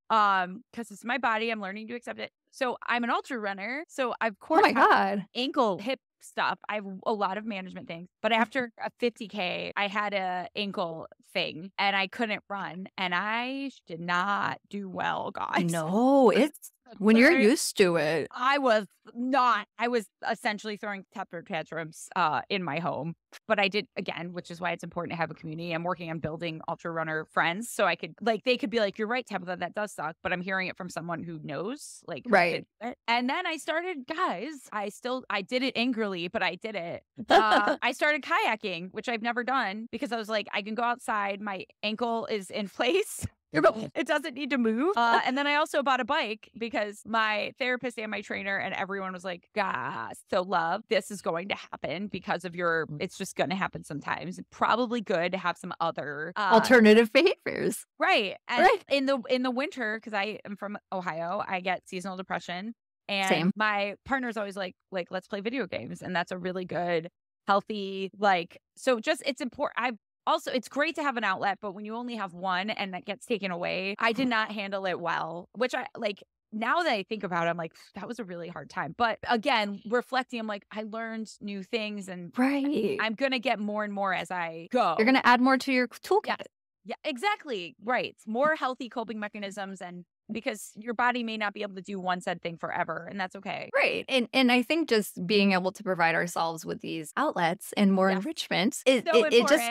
Um, because it's my body. I'm learning to accept it. So I'm an ultra runner. So I've oh course my God. ankle hip stuff. I have a lot of management things. But mm. after a 50k, I had a ankle thing and I couldn't run and I did not do well, guys. No, it's when you're used to it. I was not. I was essentially throwing temper tantrums uh, in my home, but I did again, which is why it's important to have a community. I'm working on building ultra runner friends, so I could like they could be like, "You're right, Tabitha, that does suck," but I'm hearing it from someone who knows, like, Right. been through it. And then I started, guys. I still I did it angrily, but I did it. Uh, I started kayaking, which I've never done because I was like, I can go outside. My ankle is in place. It doesn't need to move. Uh, and then I also bought a bike because my therapist and my trainer and everyone was like, "Gosh, so love, this is going to happen because of your. It's just going to happen sometimes. Probably good to have some other uh, Alternative behaviors. right. And Right. in the in the winter, because I am from Ohio, I get seasonal depression, and Same. my partner's always like, like let's play video games, and that's a really good, healthy like. So just it's important. I also it's great to have an outlet, but when you only have one and that gets taken away, I did not handle it well. Which I like now that I think about it, I'm like that was a really hard time. But again, reflecting, I'm like I learned new things, and Right. I'm gonna get more and more as I go. You're going to add more to your toolkit. Yeah, exactly. Right. More healthy coping mechanisms and because your body may not be able to do one said thing forever and that's okay. Right. And and I think just being able to provide ourselves with these outlets and more Yeah. enrichment, it, So it, it just.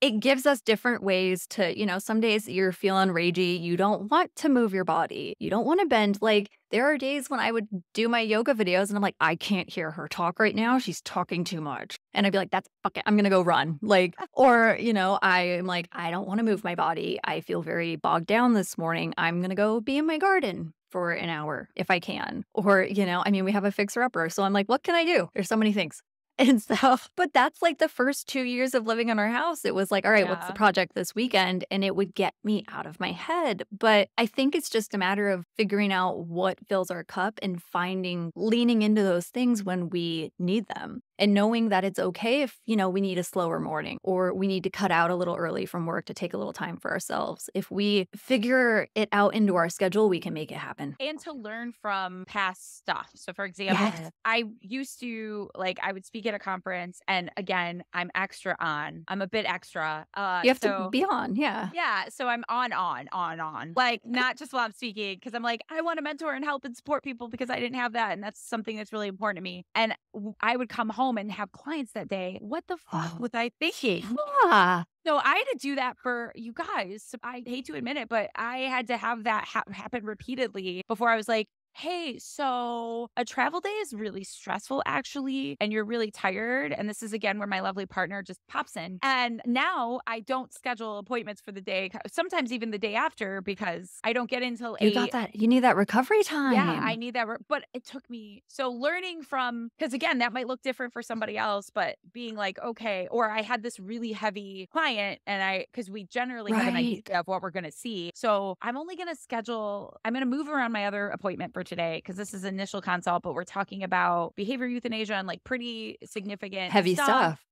It gives us different ways to, you know, some days you're feeling ragey, you don't want to move your body. You don't want to bend. Like there are days when I would do my yoga videos and I'm like, I can't hear her talk right now. She's talking too much. And I'd be like, that's fuck it. I'm gonna go run. Like, or, you know, I am like, I don't want to move my body. I feel very bogged down this morning. I'm gonna go be in my garden for an hour if I can. Or, you know, I mean, we have a fixer upper. So I'm like, what can I do? There's so many things. And so, but that's like the first two years of living in our house. It was like, all right, what's the project this weekend? And it would get me out of my head. But I think it's just a matter of figuring out what fills our cup and finding, leaning into those things when we need them and knowing that it's okay if, you know, we need a slower morning or we need to cut out a little early from work to take a little time for ourselves. If we figure it out into our schedule, we can make it happen. and to learn from past stuff. So for example, Yes. I used to like I would speak at a conference and again, I'm extra on. I'm a bit extra. Uh You have so- to be on. Yeah. Yeah, so I'm on, on, on, on. Like not just while I'm speaking, because I'm like, I want to mentor and help and support people because I didn't have that, and that's something that's really important to me. And I would come home and have clients that day. What the fuck Oh. was I thinking? Ah, So I had to do that for you guys. I hate to admit it, but I had to have that ha- happen repeatedly before I was like, hey, so a travel day is really stressful, actually, and you're really tired. And this is again where my lovely partner just pops in. And now I don't schedule appointments for the day, sometimes even the day after, because I don't get until you eight. got that. You need that recovery time. Yeah, I need that. But it took me so learning from because again, that might look different for somebody else, but being like, okay, or I had this really heavy client and I because we generally have an idea of what we're gonna see. So I'm only gonna schedule, I'm gonna move around my other appointment for today because this is initial consult, but we're talking about behavior euthanasia and like pretty significant heavy stuff.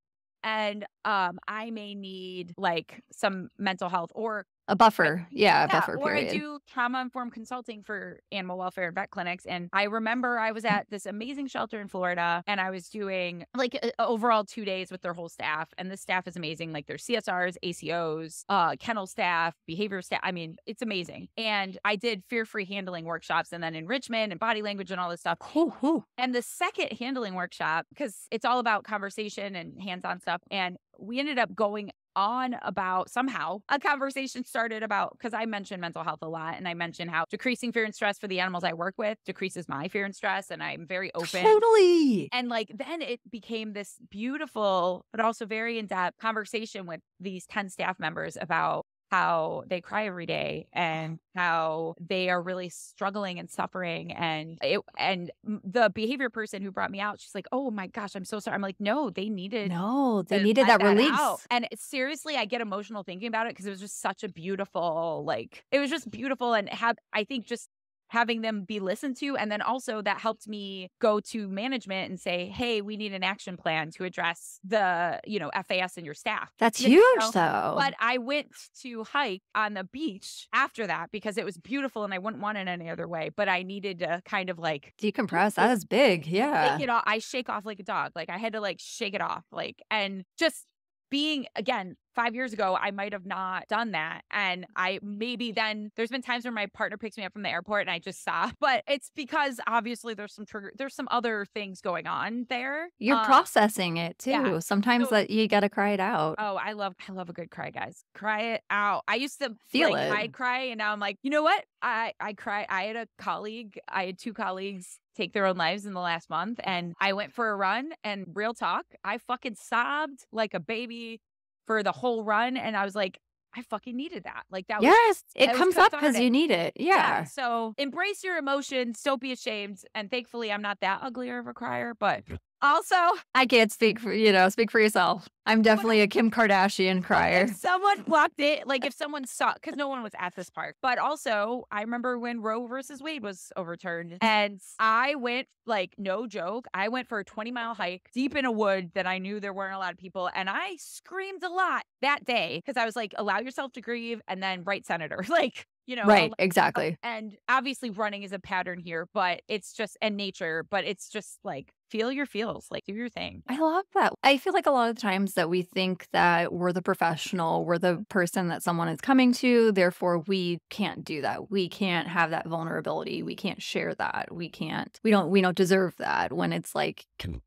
And um I may need like some mental health or A buffer. Yeah, a buffer or period. I do trauma informed consulting for animal welfare and vet clinics. And I remember I was at this amazing shelter in Florida and I was doing like overall two days with their whole staff. And the staff is amazing. Like their CSRs, ACOs, uh, kennel staff, behavior staff. I mean, it's amazing. And I did fear free handling workshops and then enrichment and body language and all this stuff. Whew, whew. And the second handling workshop, because it's all about conversation and hands on stuff. And we ended up going on about somehow a conversation started about because I mentioned mental health a lot and I mentioned how decreasing fear and stress for the animals I work with decreases my fear and stress. And I'm very open. Totally. And like then it became this beautiful, but also very in depth conversation with these 10 staff members about how they cry every day and how they are really struggling and suffering and it and the behavior person who brought me out she's like oh my gosh i'm so sorry i'm like no they needed No, they needed let that release. out. And seriously, I get emotional thinking about it because it was just such a beautiful, like, it was just beautiful. And have, I think just having them be listened to. And then also that helped me go to management and say, hey, we need an action plan to address the, you know, FAS and your staff. That's You huge, know, though. But I went to hike on the beach after that because it was beautiful and I wouldn't want it any other way. But I needed to kind of like Decompress. That is big. Yeah. shake it off. I shake off like a dog. Like I had to like shake it off. Like and just being again five years ago, I might have not done that. And I maybe then there's been times where my partner picks me up from the airport and I just stop. But it's because obviously there's some trigger, there's some other things going on there. You're Um, processing it too. yeah. Sometimes So- that you got to cry it out. Oh, I love I love a good cry, guys. Cry it out. I used to Feel like, it. I'd cry and now I'm like, you know what? I I cry. I had a colleague, I had two colleagues take their own lives in the last month and I went for a run and real talk, I fucking sobbed like a baby for the whole run and I was like, I fucking needed that. Like that was yes, it that comes up because you need it. Yeah. So embrace your emotions. Don't be ashamed. And thankfully, I'm not that uglier of a crier, but also, I can't speak for, you know, speak for yourself. I'm definitely a Kim Kardashian crier. if someone walked it, like if someone saw, because no one was at this park. But also, I remember when Roe versus Wade was overturned, and I went like no joke. I went for a 20 mile hike deep in a wood that I knew there weren't a lot of people, and I screamed a lot that day because I was like, allow yourself to grieve, and then write senator, like. You know, Right, allow- exactly. and obviously running is a pattern here, but it's just and nature, but it's just like feel your feels, like do your thing. I love that. I feel like a lot of times that we think that we're the professional, we're the person that someone is coming to, therefore we can't do that. We can't have that vulnerability. We can't share that. We can't. We don't we don't deserve that when it's like w-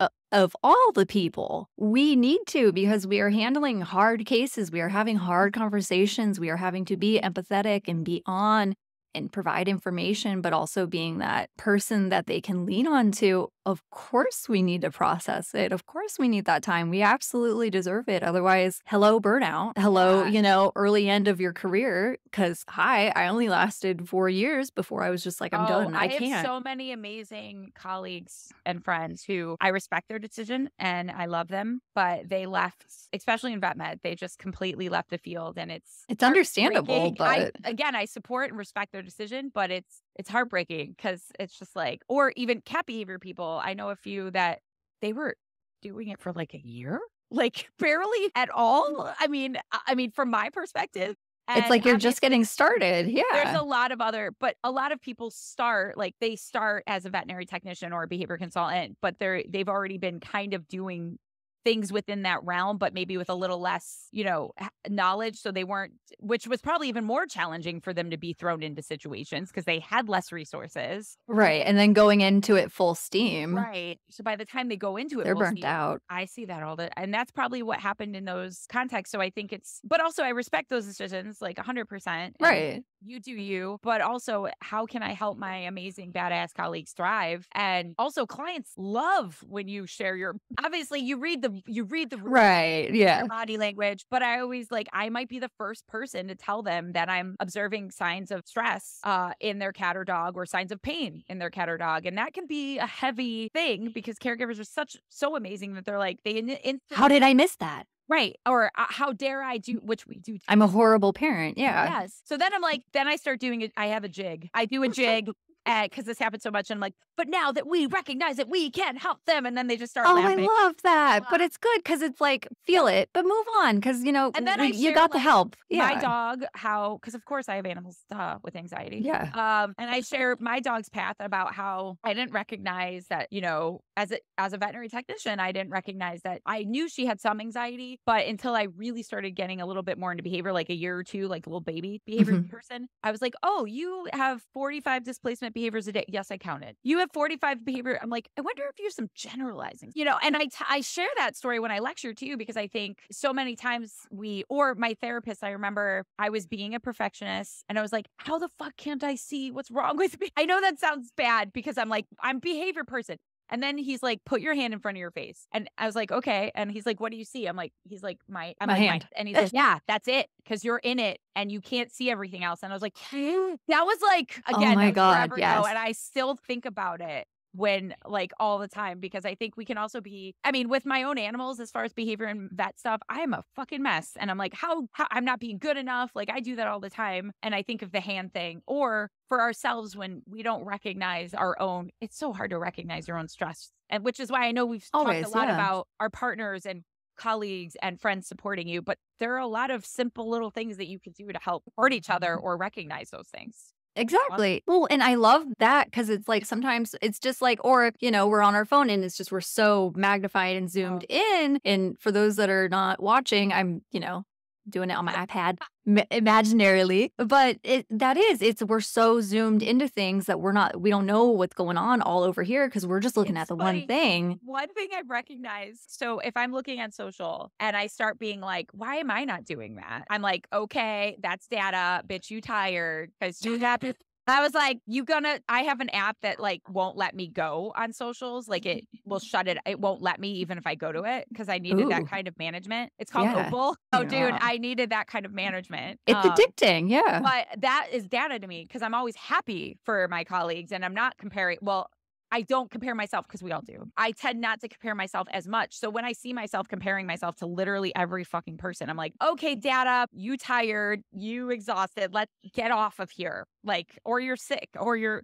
Uh, of all the people, we need to because we are handling hard cases. We are having hard conversations. We are having to be empathetic and be on and provide information, but also being that person that they can lean on to. Of course, we need to process it. Of course, we need that time. We absolutely deserve it. Otherwise, hello, burnout. Hello, Yeah. you know, early end of your career. Because, hi, I only lasted four years before I was just like, I'm Oh, done. I, have can't. so many amazing colleagues and friends who I respect their decision and I love them, but they left, especially in vet med, they just completely left the field, and it's It's understandable, heartbreaking. I, but again, I support and respect their decision, but it's it's heartbreaking because it's just like, or even cat behavior people. I know a few that they were doing it for like a year, like barely at all. Mm. I mean, I mean, from my perspective, it's like you're just getting started. Yeah. There's a lot of other but a lot of people start like they start as a veterinary technician or a behavior consultant but they're they've already been kind of doing things within that realm but maybe with a little less you know knowledge so they weren't which was probably even more challenging for them to be thrown into situations because they had less resources Right. And then going into it full steam, right so by the time they go into it they're burnt see- out. I see that all the and that's probably what happened in those contexts. So I think it's but also I respect those decisions like 100%. Right. You do you, but also how can I help my amazing badass colleagues thrive? And also clients love when you share your obviously you read the you read the Right. Yeah. body language, but I always like I might be the first person to tell them that I'm observing signs of stress uh in their cat or dog or signs of pain in their cat or dog. And that can be a heavy thing because caregivers are such so amazing that they're like they in, in How did I miss that? right or uh, how dare I do which we do I'm a horrible parent. Yeah. Yes. So then I'm like, then I start doing it. I have a jig. I do a jig because this happens so much. And I'm like, but now that we recognize that we can help them, and then they just start Oh, laughing. I love that. But it's good because it's like, feel it, but move on because, you know, And then we- you got the help. Yeah. My dog, how, because of course I have animals uh, with anxiety. Yeah. Um, and I share my dog's path about how I didn't recognize that, you know, as a as a veterinary technician, I didn't recognize that I knew she had some anxiety, but until I really started getting a little bit more into behavior, like a year or two, like a little baby behavior Mhm. person, I was like, oh, you have 45 displacement behaviors a day. Yes, I counted. You have 45 behavior. I'm like, I wonder if you have some generalizing, you know, and I, t- I share that story when I lecture too, because I think so many times we, or my therapist, I remember I was being a perfectionist and I was like, how the fuck can't I see what's wrong with me? I know that sounds bad because I'm like, I'm behavior person. And then he's like, put your hand in front of your face. And I was like, okay. And he's like, what do you see? I'm like, he's like, my, I'm My like, hand. And he's like, yeah, that's it. Cause you're in it and you can't see everything else. And I was like, that was like, again, Oh again, my that was God, ago, yes. And I still think about it when like all the time because I think we can also be I mean with my own animals as far as behavior and that stuff I am a fucking mess and I'm like how, how I'm not being good enough like I do that all the time and I think of the hand thing or for ourselves when we don't recognize our own it's so hard to recognize your own stress and which is why I know we've Always, talked a lot yeah. about our partners and colleagues and friends supporting you but there are a lot of simple little things that you can do to help support each other Mm-hmm. or recognize those things Exactly. Well, and I love that because it's like sometimes it's just like, or, you know, we're on our phone and it's just we're so magnified and zoomed Oh. in. And for those that are not watching, I'm, you know, doing it on my iPad imaginarily. But it that is, it's we're so zoomed into things that we're not, we don't know what's going on all over here because we're just looking It's at the funny. one thing. One thing I've recognized. So if I'm looking on social and I start being like, why am I not doing that? I'm like, okay, that's data. Bitch, you tired because you happy. I was like, you gonna, I have an app that like won't let me go on socials. Like it will shut it. It won't let me even if I go to it because I needed Ooh. that kind of management. It's called Yeah. Opal. Oh, dude, I needed that kind of management. It's Um, addicting. Yeah. but that is data to me because I'm always happy for my colleagues and I'm not comparing. Well, I don't compare myself because we all do. I tend not to compare myself as much. So when I see myself comparing myself to literally every fucking person, I'm like, okay, data, you tired, you exhausted, let's get off of here. Like, or you're sick, or you're,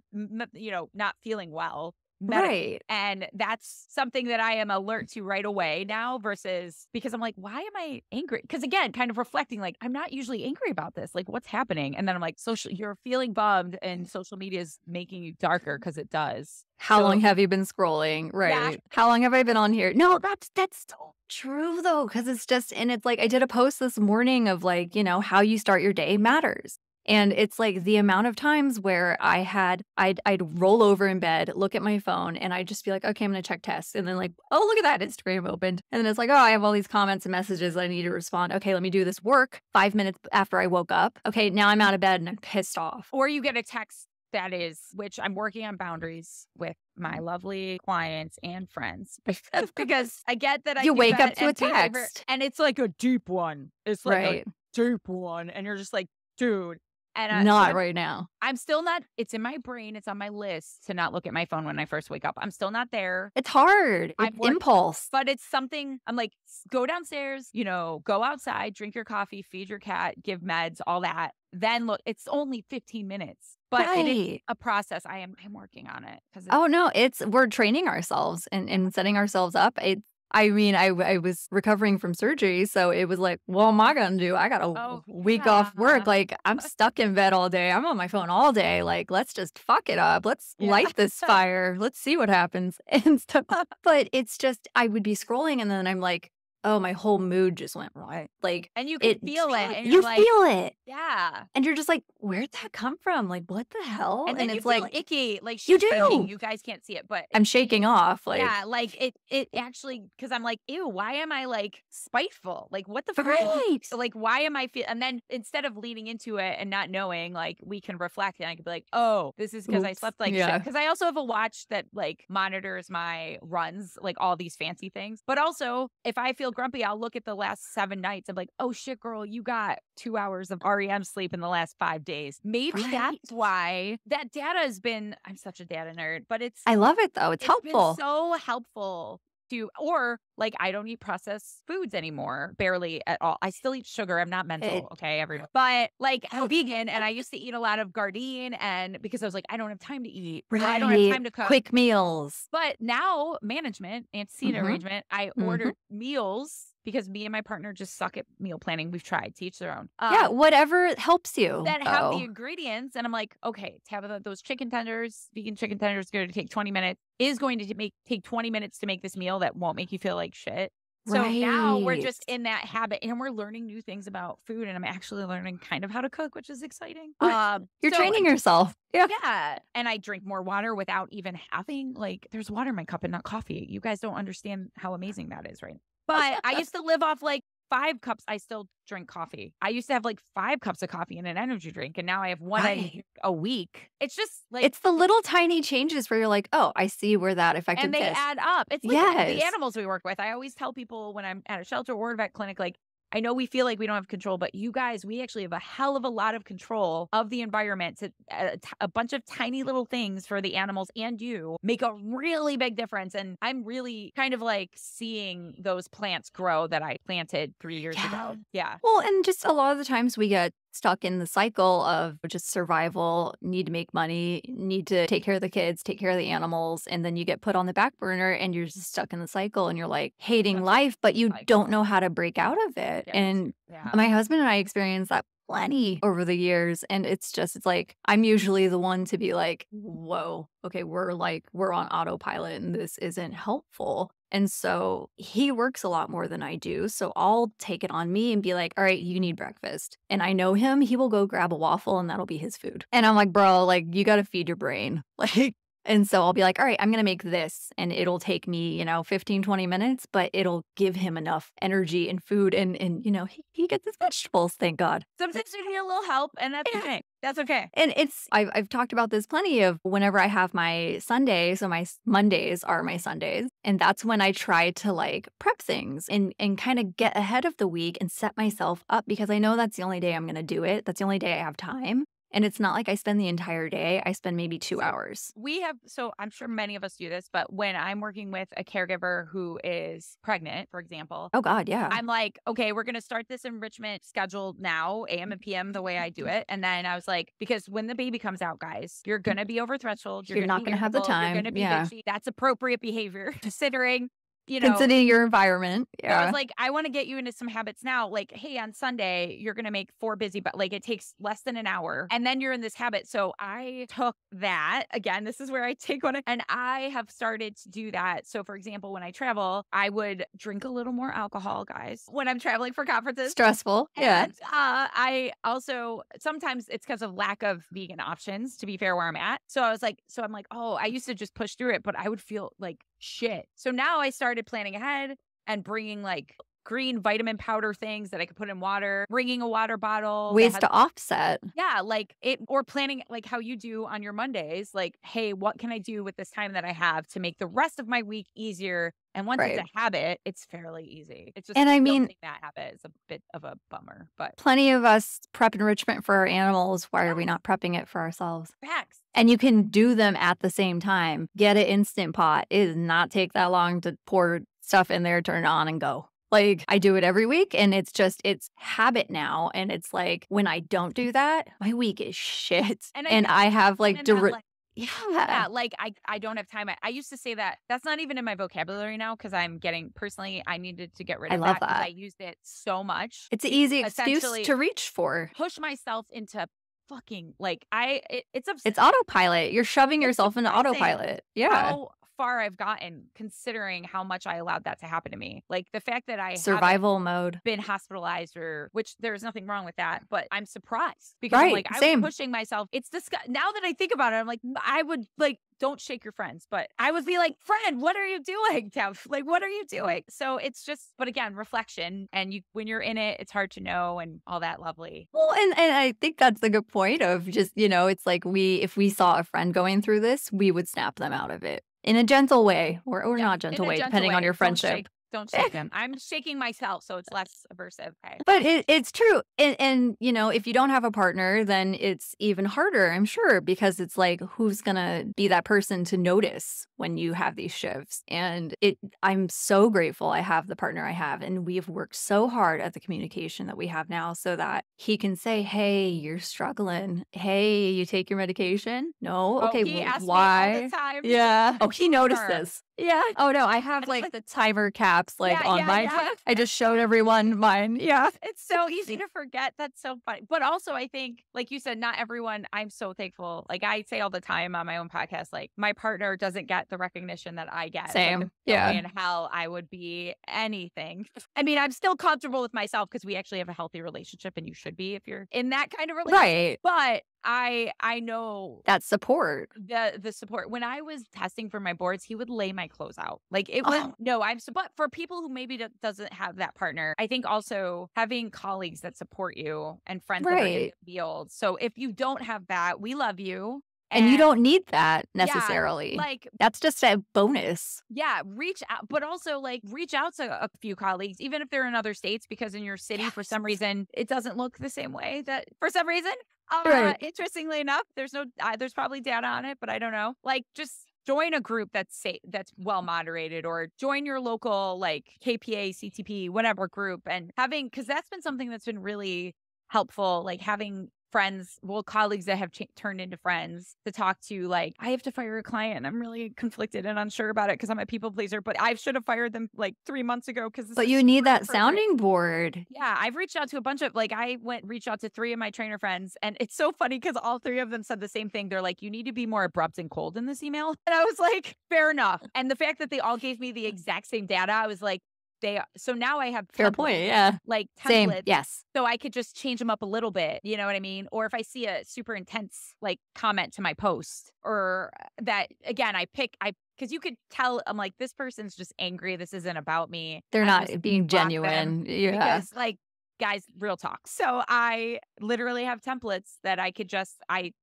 you know, not feeling well. Medically. right. And that's something that I am alert mm. to right away now versus because I'm like, why am I angry? Because again, kind of reflecting, like, I'm not usually angry about this. Like, what's happening? And then I'm like, social, you're feeling bummed, and social media is making you darker because it does. How So- long have you been scrolling? Right. How long have I been on here? No, that's that's so true though, because it's just and it's like I did a post this morning of like, you know, how you start your day matters. And it's like the amount of times where I had I'd I'd roll over in bed, look at my phone, and I'd just be like, okay, I'm gonna check tests. And then like, oh look at that, Instagram opened. And then it's like, oh, I have all these comments and messages I need to respond. Okay, let me do this work five minutes after I woke up. Okay, now I'm out of bed and I'm pissed off. Or you get a text that is, which I'm working on boundaries with my lovely clients and friends because I get that I You wake up to a and be hyper- text. and it's like a deep one. It's like right. a deep one, and you're just like, dude. And I, Not I'm- right now. I'm still not, it's in my brain, it's on my list to not look at my phone when I first wake up. I'm still not there. It's hard. I'm It's working- impulse. But it's something I'm like, go downstairs, you know, go outside, drink your coffee, feed your cat, give meds, all that. Then look, it's only 15 minutes, but it is a process. I am, I'm working on it because Oh no, it's we're training ourselves and, and setting ourselves up. It, I mean, I I was recovering from surgery, so it was like, what am I gonna do? I got a Oh, week off work. Like I'm stuck in bed all day. I'm on my phone all day. Like let's just fuck it up. Let's Yeah. light this fire. Let's see what happens. And stuff. But it's just I would be scrolling and then I'm like, oh, my whole mood just went right. Like and you can it feel it. And you like, feel it. yeah. And you're just like, where'd that come from? Like, what the hell? And then you it's like icky. Like You she's shaking. do. You guys can't see it, but I'm shaking off. Like, yeah, like it, it actually, because I'm like, ew, why am I like spiteful? Like, what the fuck? right. like why am i feel and then instead of leaning into it and not knowing like we can reflect and i could be like oh this is because i slept like Yeah. shit because i also have a watch that like monitors my runs like all these fancy things but also if i feel grumpy i'll look at the last seven nights i'm like oh shit girl you got two hours of rem sleep in the last five days maybe Right. that's why that data has been i'm such a data nerd but it's I love it though. It's, it's helpful. so helpful to or like I don't eat processed foods anymore, barely at all. I still eat sugar. I'm not mental, It- okay, everyone. But like I'm vegan and I used to eat a lot of Gardein and because I was like, I don't have time to eat. or I don't have time to cook. Quick meals. But now management, antecedent Mhm. arrangement, I Mhm. ordered meals because me and my partner just suck at meal planning. We've tried, teach their own. yeah, Um, whatever helps you. that have the ingredients and i'm like okay tabitha those chicken tenders vegan chicken tenders going to take 20 minutes is going to make take 20 minutes to make this meal that won't make you feel like shit so now we're just in that habit and we're learning new things about food and i'm actually learning kind of how to cook which is exciting um You're so- training yourself. Yeah. yeah and i drink more water without even having like there's water in my cup and not coffee you guys don't understand how amazing that is right but i used to live off like five cups i still drink coffee i used to have like five cups of coffee in an energy drink and now i have one a- Right. a week it's just like it's the little tiny changes where you're like, oh, I see where that affected and they this. add up. It's like the animals we work with. I always tell people when I'm at a shelter or a vet clinic, like, I know we feel like we don't have control, but you guys, we actually have a hell of a lot of control of the environment. To, a, t- a bunch of tiny little things for the animals and you make a really big difference. And I'm really kind of like seeing those plants grow that I planted three years Yeah. ago. Yeah. Well, and just a lot of the times we get stuck in the cycle of just survival, need to make money, need to take care of the kids, take care of the animals, and then you get put on the back burner and you're just stuck in the cycle and you're like hating life, but you don't know how to break out of it. Yes. And Yeah. my husband and I experienced that plenty over the years. And it's just, it's like, I'm usually the one to be like, whoa, okay, we're like, we're on autopilot and this isn't helpful. And so he works a lot more than I do. So I'll take it on me and be like, all right, you need breakfast. And I know him, he will go grab a waffle and that'll be his food. And I'm like, bro, like, you got to feed your brain. Like, and so I'll be like, all right, I'm going to make this and it'll take me, you know, 15, 20 minutes, but it'll give him enough energy and food. And, and you know, he, he gets his vegetables, thank God. Sometimes you need a little help and that's Yeah. okay. That's okay. And it's, I've, I've talked about this plenty of whenever I have my Sunday. So my Mondays are my Sundays. And that's when I try to like prep things and, and kind of get ahead of the week and set myself up because I know that's the only day I'm going to do it. That's the only day I have time. And it's not like I spend the entire day, I spend maybe two hours. We have, so I'm sure many of us do this, but when I'm working with a caregiver who is pregnant, for example, Oh, God, yeah. I'm like, okay, we're going to start this enrichment schedule now, AM and PM, the way I do it. And then I was like, because when the baby comes out, guys, you're going to be over threshold. You're gonna not gonna have the time, You're going to be yeah. bitchy. That's appropriate behavior, considering, you know. Considering your environment. So I Yeah. was like, I want to get you into some habits now. Like, hey, on Sunday, you're going to make four busy, but like it takes less than an hour. And then you're in this habit. So I took that again. This is where I take one. And I have started to do that. So, for example, when I travel, I would drink a little more alcohol, guys, when I'm traveling for conferences. Stressful. Yeah. And uh, I also sometimes it's because of lack of vegan options, to be fair, where I'm at. So I was like, so I'm like, oh, I used to just push through it, but I would feel like shit. So now I started planning ahead and bringing like green vitamin powder things that I could put in water, bringing a water bottle. Ways has- to offset. yeah, like it, or planning like how you do on your Mondays. Like, hey, what can I do with this time that I have to make the rest of my week easier? And once it's a habit, it's fairly easy. It's just And I mean- that habit is a bit of a bummer, but Plenty of us prep enrichment for our animals. Why are we not prepping it for ourselves? facts. And you can do them at the same time. Get an instant pot. It does not take that long to pour stuff in there, turn it on, and go. Like I do it every week and it's just it's habit now. And it's like when I don't do that, my week is shit. And And I I, have like And that, like, yeah. yeah, like I, I don't have time. I, I used to say that. That's not even in my vocabulary now because I'm getting personally. I needed to get rid of I love that 'cause I used it so much. It's an easy excuse to reach for. Push myself into fucking like I. It, it's It's autopilot. You're shoving yourself into autopilot. Yeah. how far I've gotten considering how much I allowed that to happen to me. Like the fact that I Survival mode. been hospitalized or which there's nothing wrong with that, but I'm surprised because I'm Right, like I same. was pushing myself. It's disgust. Now that I think about it, I'm like I would like don't shake your friends, but I would be like, friend, what are you doing, Kev? Like, what are you doing? So it's just, but again, reflection, and you when you're in it, it's hard to know and all that lovely. Well, and, and I think that's a good point of just, you know, it's like we, if we saw a friend going through this, we would snap them out of it in a gentle way or, or Yeah, not gentle way, gentle depending on your friendship. Don't shake them. I'm shaking myself, so it's less aversive. Okay. But it, it's true. And, and, you know, if you don't have a partner, then it's even harder, I'm sure, because it's like, who's going to be that person to notice when you have these shifts? And it, I'm so grateful I have the partner I have. And we've worked so hard at the communication that we have now so that he can say, hey, you're struggling. Hey, you take your medication? No. Oh, Okay. well, asks me all why? Yeah. Oh, he a noticed bummer. this. Yeah. Oh no, I have like like- the timer caps like Yeah, on yeah, my. yeah. I just showed everyone mine. Yeah. It's so easy to forget. That's so funny. But also, I think, like you said, not everyone, I'm so thankful. Like I say all the time on my own podcast, like my partner doesn't get the recognition that I get. Same. no Yeah. in hell I would be anything. I mean, I'm still comfortable with myself because we actually have a healthy relationship and you should be if you're in that kind of relationship. Right. But I I know That support. the the support when I was testing for my boards, he would lay my clothes out. Like it was Oh. no, I'm so but for people who maybe do- doesn't have that partner, I think also having colleagues that support you and friends that are in the field. So if you don't have that, we love you, And you don't need that Yeah, necessarily. like That's just a bonus. yeah, reach out, but also like reach out to a few colleagues, even if they're in other states, because in your city, for some reason, it doesn't look the same way. That for some reason, uh, Right. interestingly enough, there's no, uh, there's probably data on it, but I don't know. Like, just join a group that's safe, that's well moderated, or join your local like KPA, CTP, whatever group, and having because that's been something that's been really helpful, like having friends, well, colleagues that have ch- turned into friends to talk to. Like, I have to fire a client I'm really conflicted and unsure about it because I'm a people pleaser, but I should have fired them like three months ago because. But you need that sounding board. Yeah. I've reached out to a bunch of, like, I went, reached out to three of my trainer friends and it's so funny because all three of them said the same thing. They're like, you need to be more abrupt and cold in this email. And I was like, fair enough. And the fact that they all gave me the exact same data, I was like, they so now I have fair point. Yeah, like templates, same. Yes, so I could just change them up a little bit. You know what I mean? Or if I see a super intense like comment to my post, or uh, that again, I pick I because you could tell I'm like this person's just angry. This isn't about me. They're I not being genuine. Yeah, because like guys, real talk. So I literally have templates that I could just I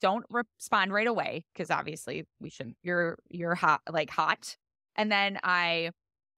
don't respond right away because obviously we shouldn't. you're you're hot like hot and then i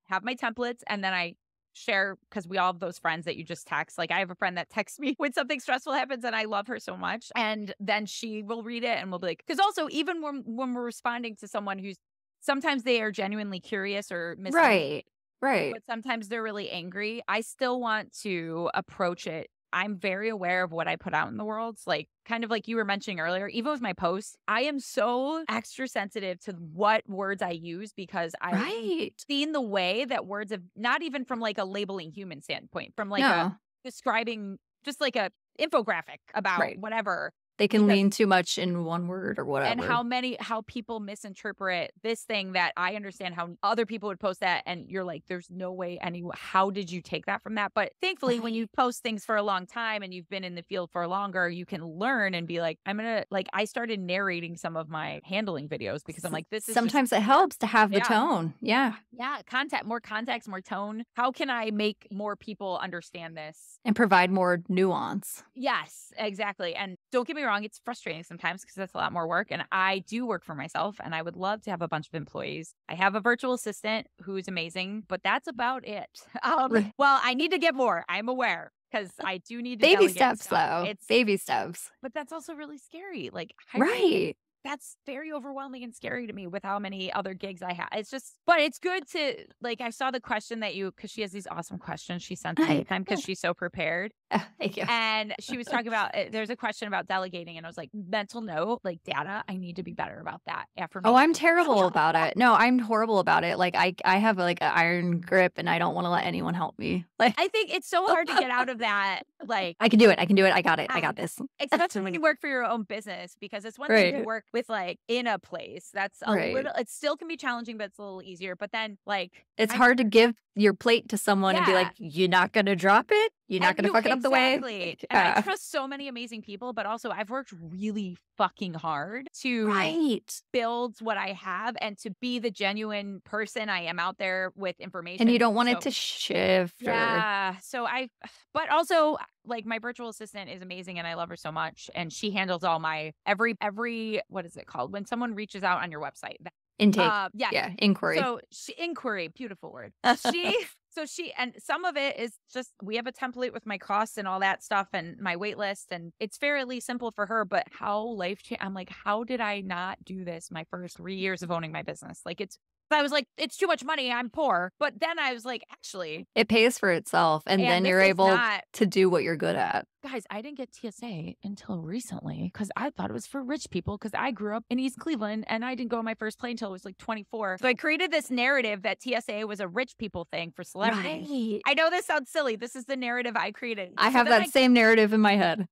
have my templates and then I share because we all have those friends that you just text. Like I have a friend that texts me when something stressful happens and I love her so much. And then she will read it and we'll be like, because also even when when we're responding to someone who's sometimes they are genuinely curious or missing, right. Right. But sometimes they're really angry. I still want to approach it I'm very aware of what I put out in the world. Like, kind of like you were mentioning earlier, even with my posts, I am so extra sensitive to what words I use because I've right. seen the way that words have not even from like a labeling human standpoint, from like no. a describing just like a infographic about right. whatever they can lean too much in one word or whatever. And how many how people misinterpret this thing that I understand how other people would post that and you're like there's no way any how did you take that from that? But thankfully when you post things for a long time and you've been in the field for longer, you can learn and be like I'm going to like I started narrating some of my handling videos because I'm like this is Sometimes just, it helps to have the yeah. tone. Yeah. Yeah, contact more context, more tone. How can I make more people understand this and provide more nuance? Yes, exactly. And don't get me wrong, it's frustrating sometimes because that's a lot more work. And I do work for myself and I would love to have a bunch of employees. I have a virtual assistant who's amazing, but that's about it. Um, well, I need to get more. I'm aware because I do need to baby steps stuff. though. It's baby steps, but that's also really scary. Like, right? That's very overwhelming and scary to me with how many other gigs I have. It's just, but it's good to like. I saw the question that you because she has these awesome questions she sent the time because she's so prepared. Oh, thank you. And she was talking about eh, there's a question about delegating, and I was like, mental note, like data. I need to be better about that. After oh, I'm terrible about it. No, I'm horrible about it. Like I, I have like an iron grip, and I don't want to let anyone help me. Like I think it's so hard to get out of that. Like I can do it. I can do it. I got it. I got this. Especially when you work for your own business, because it's one right. thing to work with like in a place. That's a right. little it still can be challenging, but it's a little easier. But then like it's I'm, hard to give your plate to someone yeah. and be like, You're not gonna drop it? You're not gonna fuck it up the way. Exactly. Yeah. I trust so many amazing people, but also I've worked really fucking hard to right. build what I have and to be the genuine person I am out there with information. And you don't want so, it to shift. Yeah. Or... So I but also like my virtual assistant is amazing and I love her so much. And she handles all my every every what is it called? When someone reaches out on your website. Intake. Uh, yeah. Yeah. Inquiry. So she, inquiry, beautiful word. She so she and some of it is just we have a template with my costs and all that stuff and my wait list and it's fairly simple for her. But how life change? I'm like, how did I not do this my first three years of owning my business? Like it's I was like, it's too much money. I'm poor. But then I was like, actually, it pays for itself. And, and then you're able not... to do what you're good at. Guys, I didn't get TSA until recently because I thought it was for rich people because I grew up in East Cleveland and I didn't go on my first plane until I was like 24. So I created this narrative that TSA was a rich people thing for celebrities. Right. I know this sounds silly. This is the narrative I created. I have that I... same narrative in my head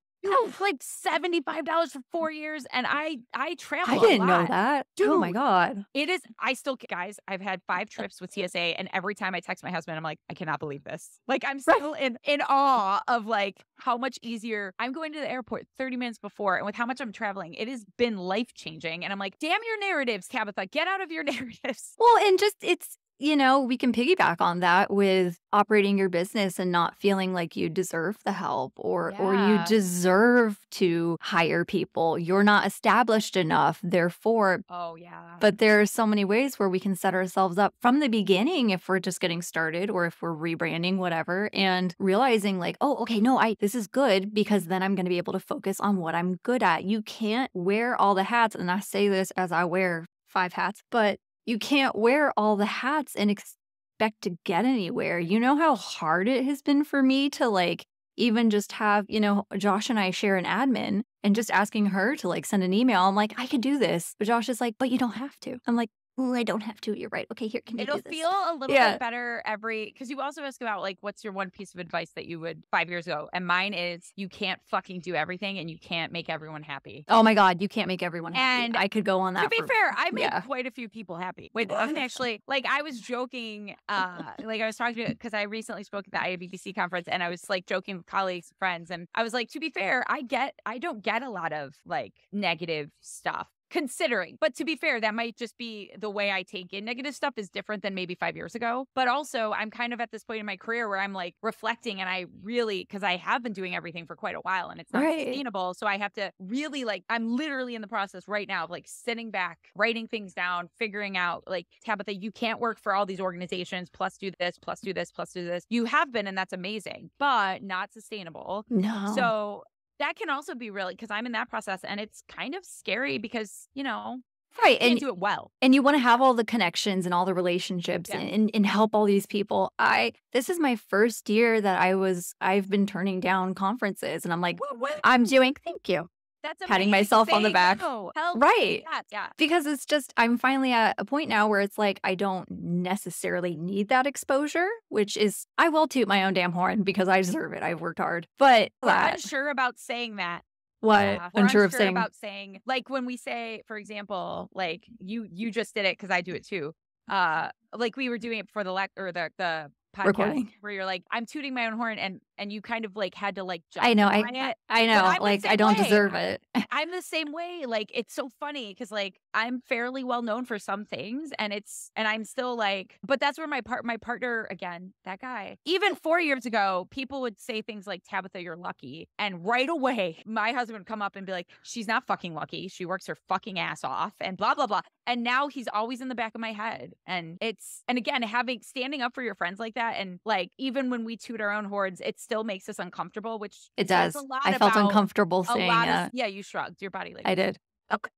like seventy five dollars for four years, and I I travel. I didn't know that. Dude, oh my god! It is. I still, guys. I've had five trips with TSA, and every time I text my husband, I'm like, I cannot believe this. Like I'm still right. in in awe of like how much easier I'm going to the airport thirty minutes before, and with how much I'm traveling, it has been life changing. And I'm like, damn your narratives, Tabitha, get out of your narratives. Well, and just it's you know, we can piggyback on that with operating your business and not feeling like you deserve the help or yeah. or you deserve to hire people. You're not established enough, therefore. Oh yeah. But there are so many ways where we can set ourselves up from the beginning if we're just getting started or if we're rebranding whatever and realizing like, "Oh, okay, no, I this is good because then I'm going to be able to focus on what I'm good at." You can't wear all the hats and I say this as I wear five hats, but you can't wear all the hats and expect to get anywhere. You know how hard it has been for me to like even just have, you know, Josh and I share an admin and just asking her to like send an email. I'm like, I could do this. But Josh is like, but you don't have to. I'm like, oh, I don't have to. You're right. Okay, here, can It'll do this? feel a little Yeah. bit better every because you also ask about like what's your one piece of advice that you would five years ago, and mine is you can't fucking do everything and you can't make everyone happy. Oh my God, you can't make everyone happy. And I could go on that. To be for- fair, I made yeah. quite a few people happy. With I'm actually like I was joking, uh, like I was talking to because I recently spoke at the IAABC conference, and I was like joking with colleagues, friends, and I was like, to be fair, I get I don't get a lot of like negative stuff. Considering, but to be fair, that might just be the way I take in negative stuff is different than maybe five years ago. But also, I'm kind of at this point in my career where I'm like reflecting, and I really, because I have been doing everything for quite a while, and it's not Right. sustainable. So I have to really like, I'm literally in the process right now of like sitting back, writing things down, figuring out like, Tabitha, you can't work for all these organizations, plus do this, plus do this, plus do this. You have been, and that's amazing, but not sustainable. No. So that can also be really because I'm in that process and it's kind of scary because, you know, right. you can't And do it well. and you want to have all the connections and all the relationships Yeah. and, and, and help all these people i this is my first year that i was i've been turning down conferences and i'm like i'm doing thank you That's patting amazing. myself on the back. no. Right Yeah. Yeah. because it's just i'm finally at a point now where it's like i don't necessarily need that exposure which is i will toot my own damn horn because i deserve it i've worked hard but I'm that, unsure about saying that. what Yeah, we're unsure of saying about saying like when we say, for example, like you you just did it because I do it too. Uh, like we were doing it for the lec or the the podcast Recording. where you're like, I'm tooting my own horn, and and you kind of like had to like. i know i it. i I'm know like i don't way. deserve it I'm the same way. Like it's so funny because like I'm fairly well known for some things, and it's and I'm still like, but that's where my part my partner again, that guy. Even four years ago, people would say things like Tabitha, you're lucky, and right away, my husband would come up and be like, she's not fucking lucky. She works her fucking ass off, and blah blah blah. And now he's always in the back of my head, and it's and again having standing up for your friends like that, and like even when we toot our own horns, it still makes us uncomfortable, which it does a lot i felt about uncomfortable a saying lot that of yeah you shrugged your body like I did. Okay.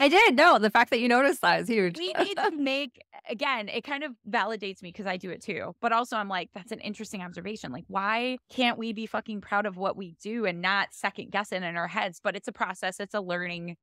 I did. No, the fact that you noticed that is huge. we need to make again it kind of validates me because i do it too but also i'm like that's an interesting observation like why can't we be fucking proud of what we do and not second guess it in our heads but it's a process it's a learning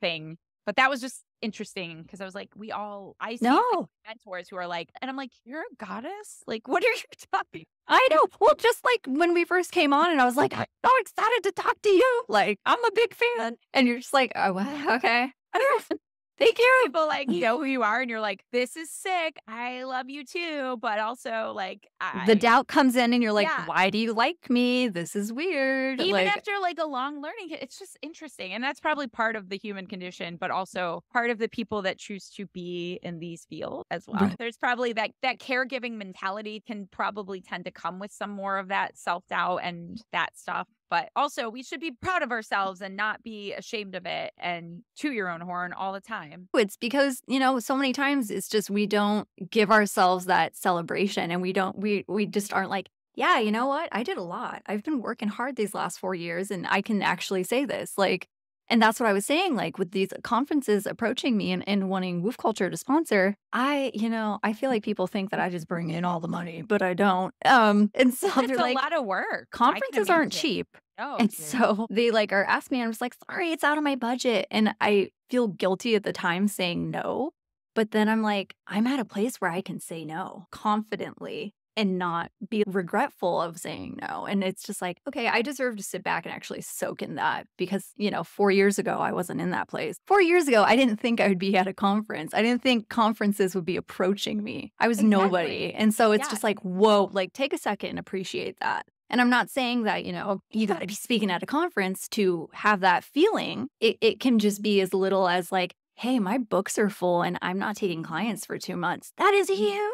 thing but that was just interesting because i was like we all i see no, mentors who are like and i'm like you're a goddess like what are you talking I know. Well, just like when we first came on, and I was like, I'm so excited to talk to you. Like, I'm a big fan. And you're just like, oh, Thank you. people like know who you are and you're like this is sick i love you too but also like I, The doubt comes in, and you're like, Yeah. why do you like me? This is weird. even like, after like a long learning it's just interesting and that's probably part of the human condition but also part of the people that choose to be in these fields as well Right. there's probably that that caregiving mentality can probably tend to come with some more of that self-doubt and that stuff but also we should be proud of ourselves and not be ashamed of it and to your own horn all the time It's because, you know, so many times it's just we don't give ourselves that celebration and we don't we we just aren't like, yeah, you know what? I did a lot. I've been working hard these last 4 years and I can actually say this. Like and that's what I was saying like with these conferences approaching me and, and wanting Woof Culture to sponsor. I, you know, I feel like people think that I just bring in all the money, but I don't. Um and so it's a like lot of work conferences aren't cheap. no And dude. so they like are asking me, and I'm just like, sorry, it's out of my budget. And I feel guilty at the time saying no. But then I'm like, I'm at a place where I can say no confidently and not be regretful of saying no. And it's just like, okay, I deserve to sit back and actually soak in that because, you know, four years ago, I wasn't in that place. Four years ago, I didn't think I would be at a conference. I didn't think conferences would be approaching me. I was nobody. And so it's Yeah. just like, whoa, like take a second and appreciate that. And I'm not saying that, you know, you got to be speaking at a conference to have that feeling. It, it can just be as little as like, hey, my books are full and I'm not taking clients for two months. That is mm. huge.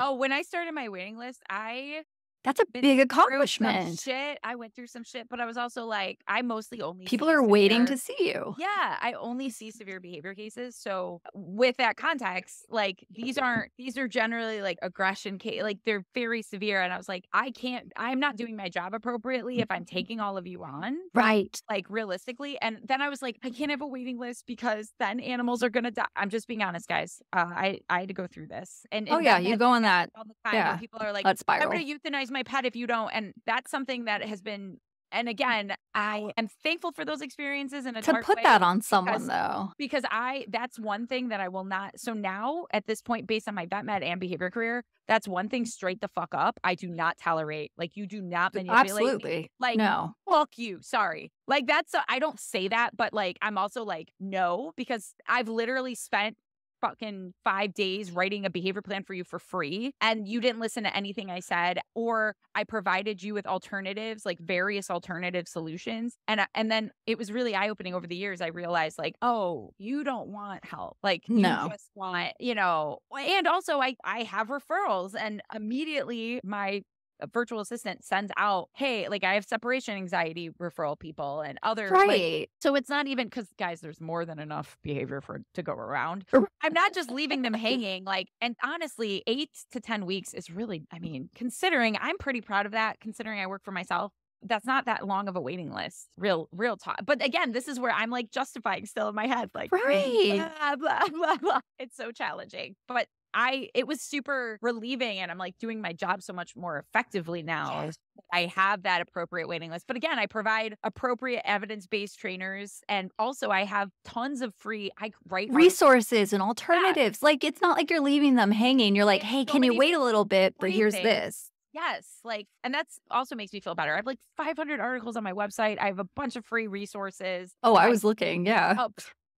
Oh when i started my waiting list i That's a big accomplishment. shit. I went through some shit, but I was also like, I mostly only People are waiting to see you. Yeah, I only see severe behavior cases. So with that context, like these aren't these are generally like aggression case, like they're very severe. And I was like, I can't. I'm not doing my job appropriately if I'm taking all of you on. Right. Like realistically, and then I was like, I can't have a waiting list because then animals are gonna die. I'm just being honest, guys. Uh, I I had to go through this, and Oh, yeah. You go on that, all the time. yeah, people are like, that I'm gonna euthanize my pet if you don't. And that's something that has been and mm. again, I am thankful for those experiences and to put that on someone because, though. Because I that's one thing that I will not so now at this point, based on my vet med and behavior career, that's one thing straight the fuck up. I do not tolerate. Like you do not manipulate. Absolutely. Me. Like no. Fuck you. Sorry. Like that's I don't say that, but like I'm also like, no, because I've literally spent fucking five days writing a behavior plan for you for free and you didn't listen to anything I said, or I provided you with alternatives, like various alternative solutions. And, and then it was really eye opening over the years. I realized like, oh, you don't want help. Like you no. just want, you know, and also I, I have referrals and immediately my a virtual assistant sends out, hey, like I have separation anxiety referral people and other right. Like, so it's not even because guys, there's more than enough behavior for to go around. I'm not just leaving them hanging. Like, and honestly, eight to ten weeks is really, I mean, considering I'm pretty proud of that, considering I work for myself. That's not that long of a waiting list, real, real talk. But again, this is where I'm like justifying still in my head, like, right, blah, blah, blah, blah. It's so challenging. But I it was super relieving and I'm like doing my job so much more effectively now. Yes. I have that appropriate waiting list. But again, I provide appropriate evidence-based trainers and also I have tons of free I write resources and alternatives. Yeah. Like it's not like you're leaving them hanging. You're like, "Hey, so can you wait a little bit, but here's things. this." Yes, like, and that's also makes me feel better. I have like 500 articles on my website. I have a bunch of free resources. Oh, I was looking. Yeah. Oh,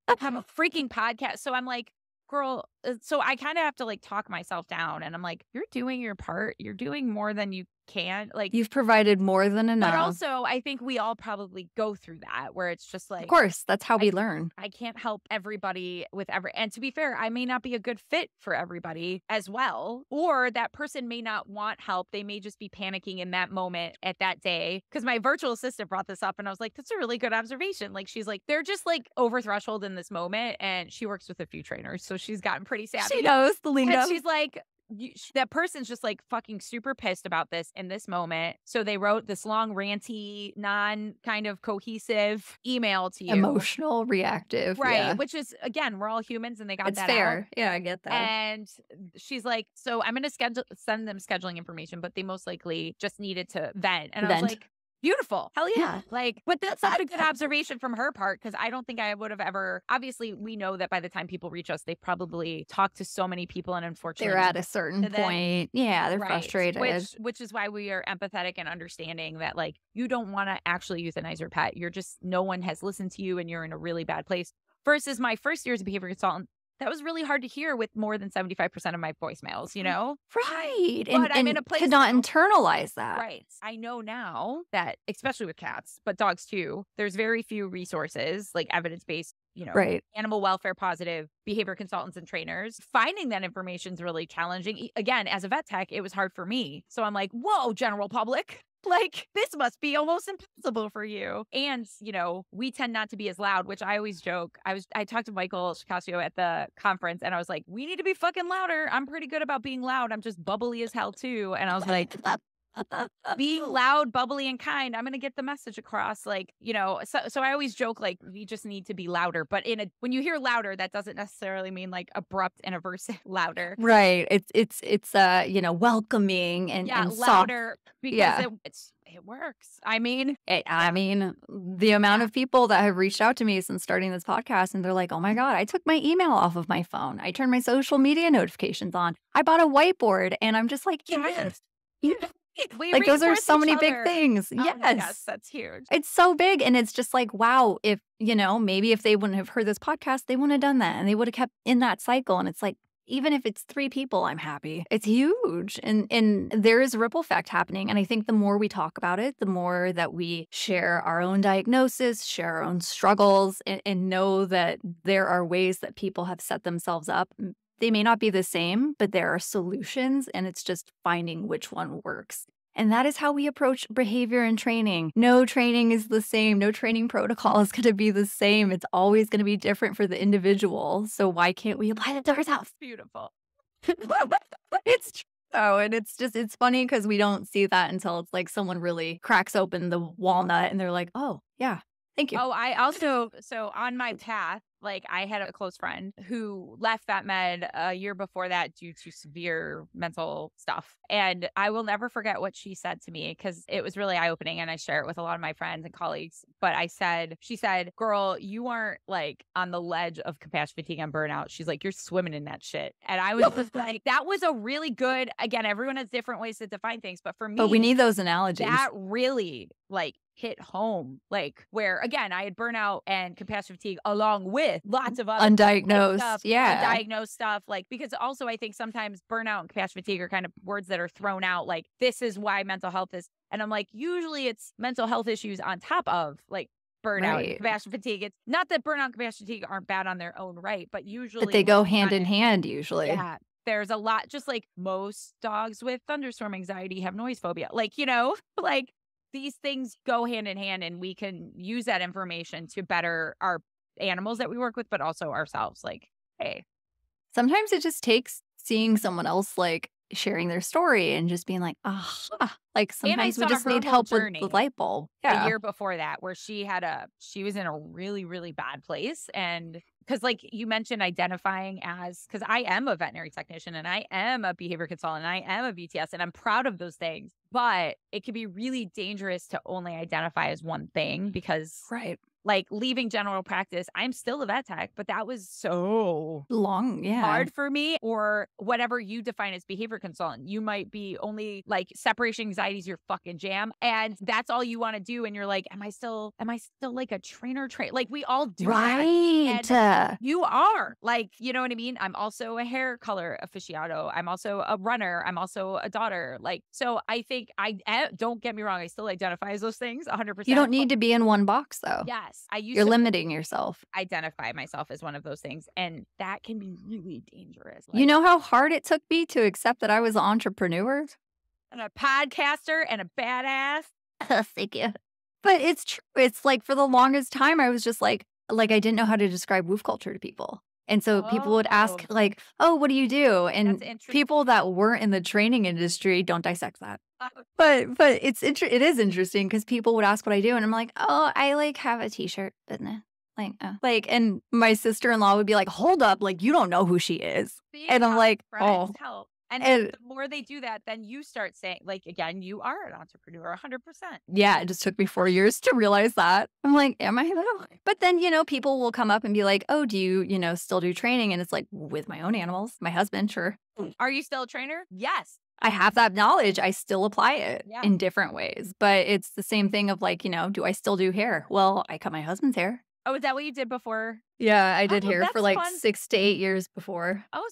I have a freaking podcast. So I'm like, girl uh, so i kind of have to like talk myself down and i'm like you're doing your part. You're doing more than you can like you've provided more than enough. but also i think we all probably go through that where it's just like of course that's how I, we learn. I can't help everybody with every and to be fair i may not be a good fit for everybody as well or that person may not want help they may just be panicking in that moment at that day because my virtual assistant brought this up and i was like that's a really good observation like she's like they're just like over threshold in this moment and she works with a few trainers so she's gotten pretty savvy she knows the lingo. and she's like you, that person's just like fucking super pissed about this in this moment. So they wrote this long, ranty, non kind of cohesive email to you. Emotional, reactive. Right. Yeah. Which is, again, we're all humans and they got it's that. fair. Out. Yeah, I get that. And she's like, so I'm going to schedule, send them scheduling information, but they most likely just needed to vent. And. I was like, beautiful. Hell yeah. yeah. Like, but that's not a good observation from her part because I don't think I would have ever. Obviously, we know that by the time people reach us, they probably talked to so many people, and unfortunately, they're at a certain point. Yeah, they're right, frustrated. Which, which is why we are empathetic and understanding that, like, you don't want to actually euthanize your pet. You're just no one has listened to you, and you're in a really bad place. Versus my first year as a behavior consultant, that was really hard to hear with more than 75% of my voicemails, you mm, know? Right. But and, I'm and in a place to not internalize that. Right. I know now that, especially with cats, but dogs too, there's very few resources like evidence based, you know, right. animal welfare positive behavior consultants and trainers. Finding that information is really challenging. Again, as a vet tech, it was hard for me. So I'm like, whoa, general public like this must be almost impossible for you. And, you know, we tend not to be as loud, which I always joke. I was I talked to Michael Shikashio at the conference and I was like, we need to be fucking louder. I'm pretty good about being loud. I'm just bubbly as hell too. And I was like, being loud, bubbly, and kind, I'm gonna get the message across. Like, you know, so so I always joke like we just need to be louder. But in a when you hear louder, that doesn't necessarily mean like abrupt and aversive louder. Right. It's it's it's uh, you know, welcoming and, yeah, and louder soft. because yeah. it, it's it works. I mean, it, I mean, the amount of people that have reached out to me since starting this podcast and they're like, oh my God, I took my email off of my phone. I turned my social media notifications on. I bought a whiteboard and I'm just like, yes. yes. We like those are so many other. big things. Oh, yes. yes, that's huge. It's so big. And it's just like, wow, if, you know, maybe if they wouldn't have heard this podcast, they wouldn't have done that. And they would have kept in that cycle. And it's like, even if it's three people, I'm happy. It's huge. And and there is a ripple effect happening. And I think the more we talk about it, the more that we share our own diagnosis, share our own struggles, and, and know that there are ways that people have set themselves up they may not be the same, but there are solutions, and it's just finding which one works. And that is how we approach behavior and training. No training is the same. No training protocol is going to be the same. It's always going to be different for the individual. So why can't we apply that to ourselves? Beautiful. it's true. Oh, and it's just, it's funny because we don't see that until it's like someone really cracks open the walnut and they're like, oh, yeah, Thank you. Oh, I also so on my path, Like I had a close friend who left vet med a year before that due to severe mental stuff. And I will never forget what she said to me because it was really eye opening and I share it with a lot of my friends and colleagues. But I said, she said, girl, you aren't like on the ledge of compassion fatigue and burnout. She's like, you're swimming in that shit. And I was just like, that was a really good, again, everyone has different ways to define things. But for me, But we need those analogies. that really like hit home. Like where again, I had burnout and compassion fatigue along with lots of other Undiagnosed. stuff, yeah. undiagnosed stuff. Like because also I think sometimes burnout and compassion fatigue are kind of words that are thrown out. Like this is why mental health is, and I'm like usually it's mental health issues on top of like burnout Right. and compassion fatigue. It's not that burnout and compassion fatigue aren't bad on their own right, but usually but they go hand in hand usually. yeah. There's a lot, just like most dogs with thunderstorm anxiety have noise phobia. Like, you know, like these things go hand in hand, and we can use that information to better our animals that we work with, but also ourselves. Like, hey, Sometimes it just takes seeing someone else like sharing their story and just being like, ah, like sometimes we just need help with the light bulb. Yeah. a year before that, where she had a, she was in a really, really bad place. And because, like you mentioned, identifying as, because I am a veterinary technician and I am a behavior consultant and I am a VTS and I'm proud of those things. But it can be really dangerous to only identify as one thing because Right. Like leaving general practice, I'm still a vet tech, but that was so Long. Yeah. hard for me. Or whatever you define as behavior consultant, you might be only like separation anxiety is your fucking jam, and that's all you want to do. And you're like, am I still, am I still like a trainer? Train like we all do. Right. You are like, you know what I mean? I'm also a hair color aficionado. I'm also a runner. I'm also a daughter. Like, so I think I eh, don't get me wrong. I still identify as those things 100%. you don't need to be in one box though. Yes. I used You're to limiting yourself. identify myself as one of those things. And that can be really dangerous. you know how hard it took me to accept that I was an entrepreneur? and a podcaster and a badass. Thank you. But it's true. It's like for the longest time, I was just like, like I didn't know how to describe woof culture to people. And so people would ask, Oh. like, oh, what do you do? And people that weren't in the training industry don't dissect that. But but it's inter- it is interesting because people would ask what I do, and I'm like, oh, I like have a t-shirt business. Like, oh. like, and my sister in law would be like, hold up, like you don't know who she is, See and I'm like, oh, help. And, And- the more they do that, then you start saying, like, again, you are an entrepreneur 100%. yeah. It just took me four years to realize that. I'm like, am I though? But then you know, people will come up and be like, oh, do you you know still do training? And it's like with my own animals, my husband, sure. Mm. Are you still a trainer? Yes. I have that knowledge. I still apply it Yeah. in different ways. But it's the same thing of like, you know, do I still do hair? Well, I cut my husband's hair. Oh, is that what you did before? Yeah, I oh, did Oh, hair for like fun. six to eight years before. Oh,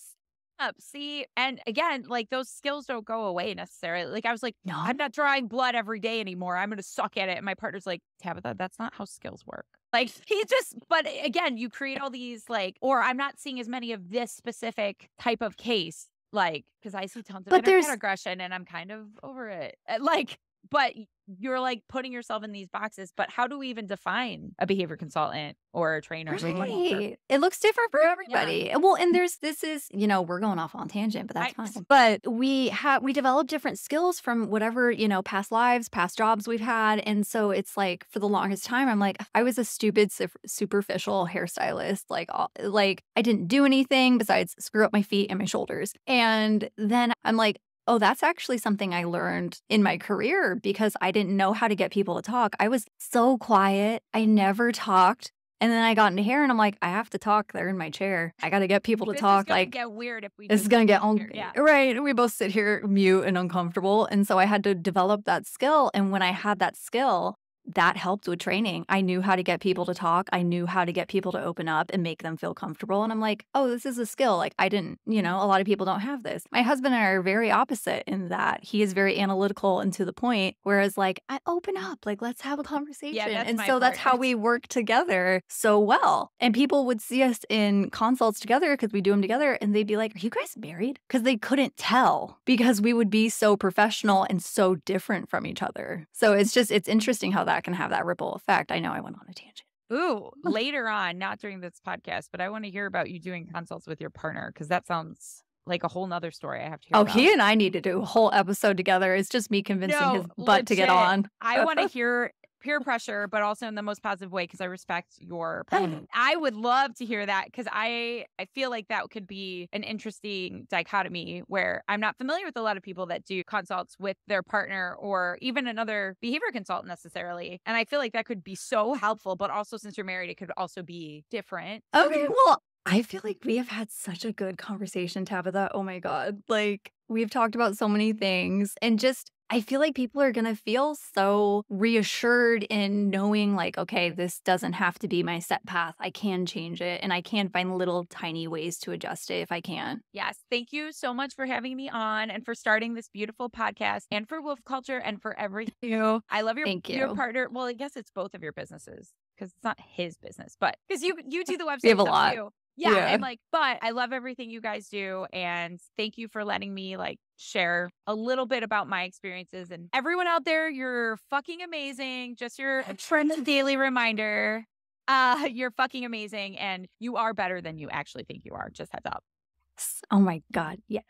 up. See, and again, like those skills don't go away necessarily. Like I was like, No. I'm not drawing blood every day anymore. I'm going to suck at it. And my partner's like, Tabitha, that's not how skills work. Like he just, but again, you create all these like, or I'm not seeing as many of this specific type of case, like, because I see tons of But there's- aggression and I'm kind of over it. Uh, Like, but you're like putting yourself in these boxes. But how do we even define a behavior consultant or a trainer? Right. It looks different for everybody. Well, and mm. there's this is, you know, we're going off on tangent, but that's I- fine. But we have we develop different skills from whatever, you know, past lives, past jobs we've had. And so it's like for the longest time, I'm like, I was a stupid, superficial hairstylist. Like, all, like I didn't do anything besides screw up my feet and my shoulders. And then I'm like, Oh, that's actually something I learned in my career because I didn't know how to get people to talk. I was so quiet. I never talked. And then I got into hair and I'm like, I have to talk. They're in my chair. I got to get people to This is talk. gonna Like, get weird if we this is going to get sit un- Yeah. right. We both sit here mute and uncomfortable. And so I had to develop that skill. And when I had that skill, that helped with training. I knew how to get people to talk. I knew how to get people to open up and make them feel comfortable. And I'm like, oh, this is a skill. Like, I didn't, you know, a lot of people don't have this. My husband and I are very opposite in that he is very analytical and to the point, whereas, like, I open up, like, let's have a conversation. that's and so that's how we work together so well. And people would see us in consults together because we do them together and they'd be like, Are you guys married? Because they couldn't tell because we would be so professional and so different from each other. So it's just, it's interesting how that can have that ripple effect. I know I went on a tangent. Ooh, later on, not during this podcast, but I want to hear about you doing consults with your partner because that sounds like a whole nother story I have to hear Oh, about. he and I need to do a whole episode together. It's just me convincing No, his butt to get on. I want to hear peer pressure, but also in the most positive way because I respect your. Mm-hmm. I would love to hear that because I I feel like that could be an interesting dichotomy where I'm not familiar with a lot of people that do consults with their partner or even another behavior consultant necessarily, and I feel like that could be so helpful. But also, since you're married, it could also be different. Okay, well, I feel like we have had such a good conversation, Tabitha. Oh my God. Like, we've talked about so many things and just I feel like people are going to feel so reassured in knowing, like, okay, this doesn't have to be my set path. I can change it and I can find little tiny ways to adjust it if I can. Yes. Thank you so much for having me on and for starting this beautiful podcast and for Woof Culture and for everything. You. I love your, Thank you. your partner. Well, I guess it's both of your businesses because it's not his business, but because you you do the website we have a lot. too. Yeah, Yeah. and like, but I love everything you guys do, and thank you for letting me like share a little bit about my experiences. And everyone out there, you're fucking amazing. Just your daily reminder. Uh, you're fucking amazing, and you are better than you actually think you are. Just heads up. Oh my God. Yes.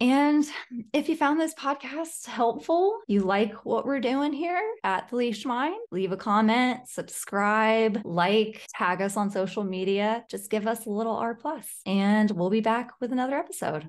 And if you found this podcast helpful, you like what we're doing here at The Leashed Mind, leave a comment, subscribe, like, tag us on social media. Just give us a little R plus, and we'll be back with another episode.